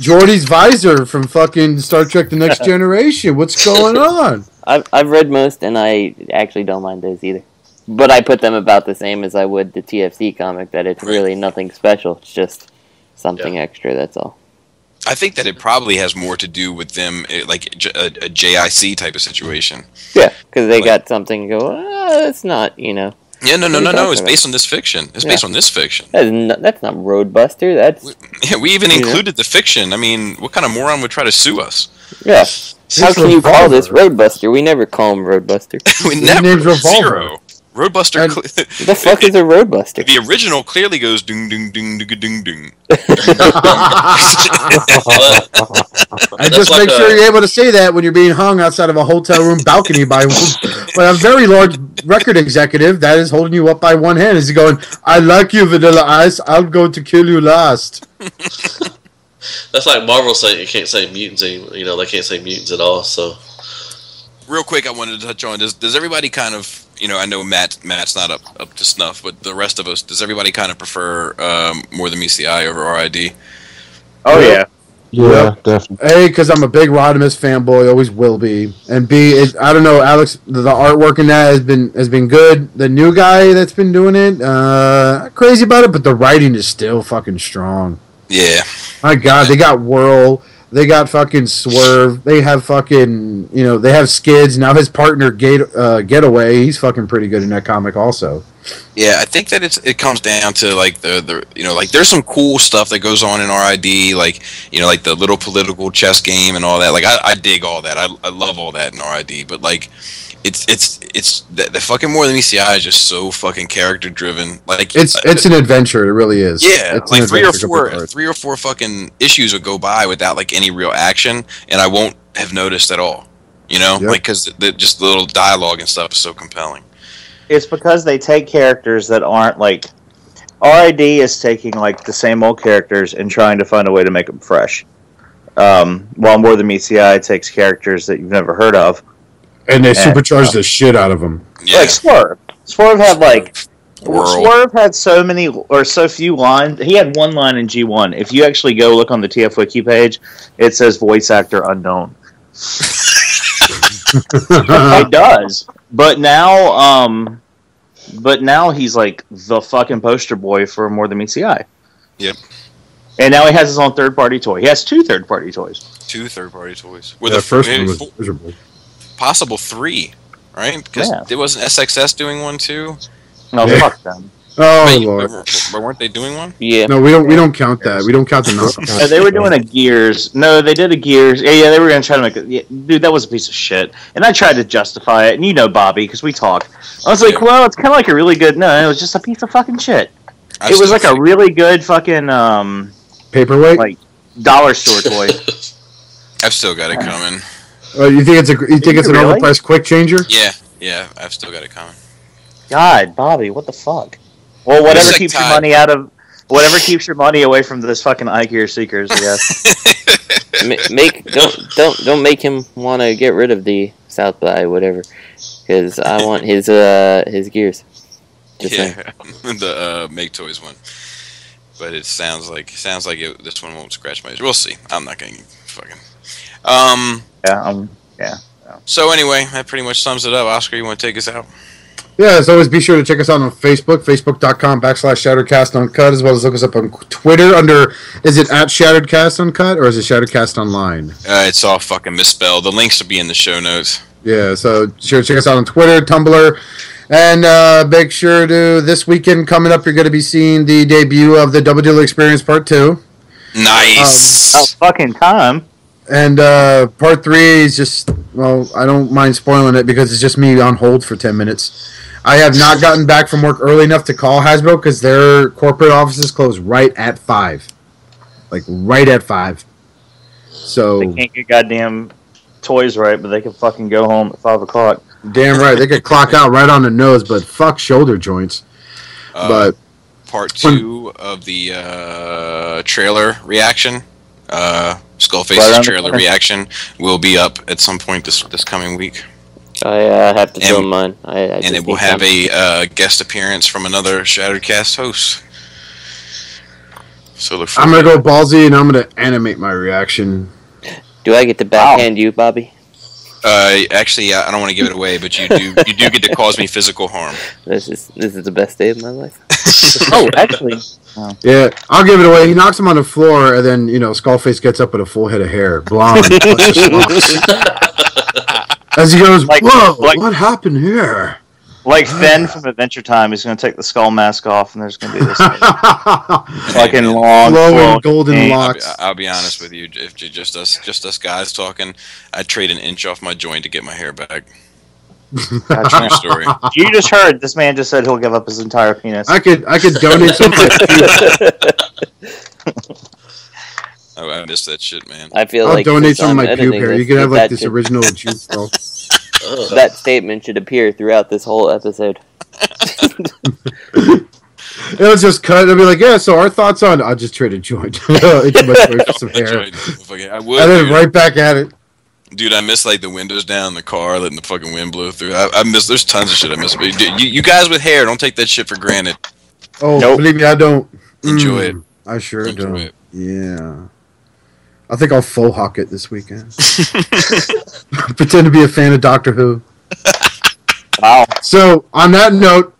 Geordi's visor from fucking Star Trek: The Next Generation? What's going on? I've I've read most, and I actually don't mind those either. But I put them about the same as I would the TFC comic. That it's really nothing special. It's just something extra. That's all. I think that it probably has more to do with them, eh, like a JIC type of situation. Yeah, because they Like- got something. Go. Ah, it's not. You know. Yeah, no, no, no, no. It's about? based on this fiction. It's Yeah. based on this fiction. That's not, that's not Roadbuster. That's Yeah, we even Yeah. included the fiction. I mean, what kind of moron would try to sue us? yeah. How It's can you call this Roadbuster? We never call him Roadbuster. we His never name's Revolver. zero. Roadbuster. And- the fuck is a Roadbuster? the original clearly goes ding ding ding ding ding ding. but And just like make sure you're able to say that when you're being hung outside of a hotel room balcony by, by a very large record executive that is holding you up by one hand. Is he going, I like you, Vanilla Ice. I'll go to kill you last. That's like Marvel saying you can't say mutants. Anymore. You know, they can't say mutants at all. So Real quick, I wanted to touch on does does everybody kind of you know I know Matt Matt's not up up to snuff, but the rest of us does everybody kind of prefer um, more than meets the eye over RID? Oh yeah. Yeah, definitely. A, because I'm a big Rodimus fanboy, always will be, and B, it, I don't know, Alex, the, the artwork in that has been has been good. The new guy that's been doing it, uh, crazy about it, but the writing is still fucking strong. Yeah, My God, they got Whirl, they got fucking Swerve, they have fucking, you know, they have Skids. Now his partner Gate, uh, Getaway, he's fucking pretty good in that comic also. yeah. I think that it's it comes down to like the the you know like there's some cool stuff that goes on in RID, like you know like the little political chess game and all that. Like I, I dig all that. I, I love all that in RID, but like. It's it's it's the, the fucking more than meets the eye is just so fucking character driven. Like It's uh, it's an adventure, it really is. Yeah, it's like three or four, three or four fucking issues would go by without like any real action, and I won't have noticed at all. You know, Yep. like because the, just the little dialogue and stuff is so compelling. it's because they take characters that aren't like RID is taking like the same old characters and trying to find a way to make them fresh. Um, while More Than Meets the Eye takes characters that you've never heard of, And they Yeah. supercharge the shit out of them. Yeah. like Swerve. Swerve had like Whirl. Swerve had so many or so few lines. He had one line in G one. If you actually go look on the TF Wiki page, it says voice actor unknown. it does. But now, um, but now he's like the fucking poster boy for More Than Meets the Eye. Yep. And now he has his own third party toy. He has two third party toys. Two third party toys. With the first maybe one was miserable. Possible three, right? Because Yeah. there wasn't SXS doing one too. No, Yeah. fuck them. Oh Wait, lord. but, but weren't they doing one? Yeah. No, we don't. We don't count that. We don't count the non. Uh, they were doing a Gears. No, they did a Gears. Yeah, yeah, they were gonna try to make it. Yeah, dude, that was a piece of shit. And I tried to justify it, and you know Bobby, because we talk. I was like, Yeah. well, it's kind of like a really good. No, it was just a piece of fucking shit. I it was like a really good fucking um Paperweight. like dollar store toy. I've still got it coming. Oh, you think it's a? You think it's an Really? overpriced quick changer? Yeah, yeah, I've still got it coming. God, Bobby, what the fuck? Well, whatever like keeps your money out of. Whatever keeps your money away from this fucking iGear seekers, I guess. Make don't don't don't make him want to get rid of the South by whatever, because I want his uh his gears. Just saying. yeah, the uh, MakeToys one. But it sounds like sounds like it, this one won't scratch my. We'll see. I'm not gonna fucking. Um. yeah, um, yeah. So anyway, that pretty much sums it up. Oscar, you want to take us out? Yeah, as always, be sure to check us out on Facebook, facebook.com backslash Shatteredcast Uncut, as well as look us up on Twitter under, is it at Shatteredcast Uncut or is it Shatteredcast Online? Uh, it's all fucking misspelled. The links will be in the show notes. Yeah, so sure to check us out on Twitter, Tumblr, and uh, make sure to, this weekend coming up, you're going to be seeing the debut of the Double Deal Experience Part 2. Nice. oh fucking time. And uh, part three is just well, I don't mind spoiling it because it's just me on hold for ten minutes. I have not gotten back from work early enough to call Hasbro because their corporate offices close right at five, like right at five. So They can't get goddamn toys right, but they can fucking go home at five o'clock. damn right they could clock out right on the nose, but fuck shoulder joints. Uh, but part two of the uh, trailer reaction, uh, Skullface's Right trailer reaction, will be up at some point this this coming week, I uh, have to And- film mine. I, I and it will have time. a uh, guest appearance from another Shattered Cast host. So look I'm gonna go ballsy and I'm gonna animate my reaction. Do I get to backhand you, Bobby? Uh, actually, I I don't want to give it away, but you do you do get to cause me physical harm. This is this is the best day of my life. Oh, actually, Oh. Yeah, I'll give it away. He knocks him on the floor, and then you know Skullface gets up with a full head of hair, blonde. As he goes, Like- whoa, like- what happened here? like Finn from Adventure Time, he's gonna take the skull mask off, and there's gonna be this fucking long, Flowing flowing golden thing. I'll be, locks. I'll be honest with you. If just us, just us guys talking, I'd trade an inch off my joint to get my hair back. True story. You just heard this man just said he'll give up his entire penis. I could, I could donate some. oh, I missed that shit, man. I feel I'll like donate some of my pube editing hair. You can have like this should- original juice though. That statement should appear throughout this whole episode. It'll just cut. It'll be like, yeah. So our thoughts on. I'll just trade a joint into my throat for some hair, I would, then dude. right back at it. Dude, I miss like the windows down in the car, letting the fucking wind blow through. I, I miss. There's tons of shit I miss. But dude, you, you guys with hair, don't take that shit for granted. Oh, Nope. believe me, I don't Enjoy Mm, I sure Enjoy don't. it. Yeah. I think I'll faux hawk it this weekend. Pretend to be a fan of Doctor Who. Wow. So, on that note,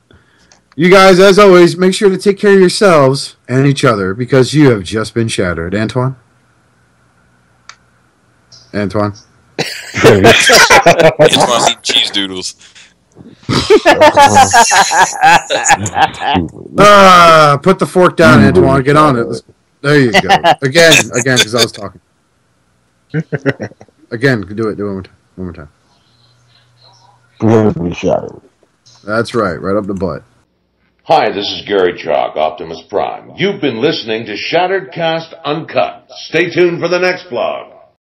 you guys, as always, make sure to take care of yourselves and each other because you have just been shattered. Antoine? Antoine? It's want to eat cheese doodles. Ah, put the fork down, Antoine. Get on it. There you go. Again, again, because I was talking. Again, do it. Do it one more time. One more time. Prepare to shattered. That's right. Right up the butt. Hi, this is Gary Chalk, Optimus Prime. You've been listening to Shattered Cast Uncut. Stay tuned for the next vlog.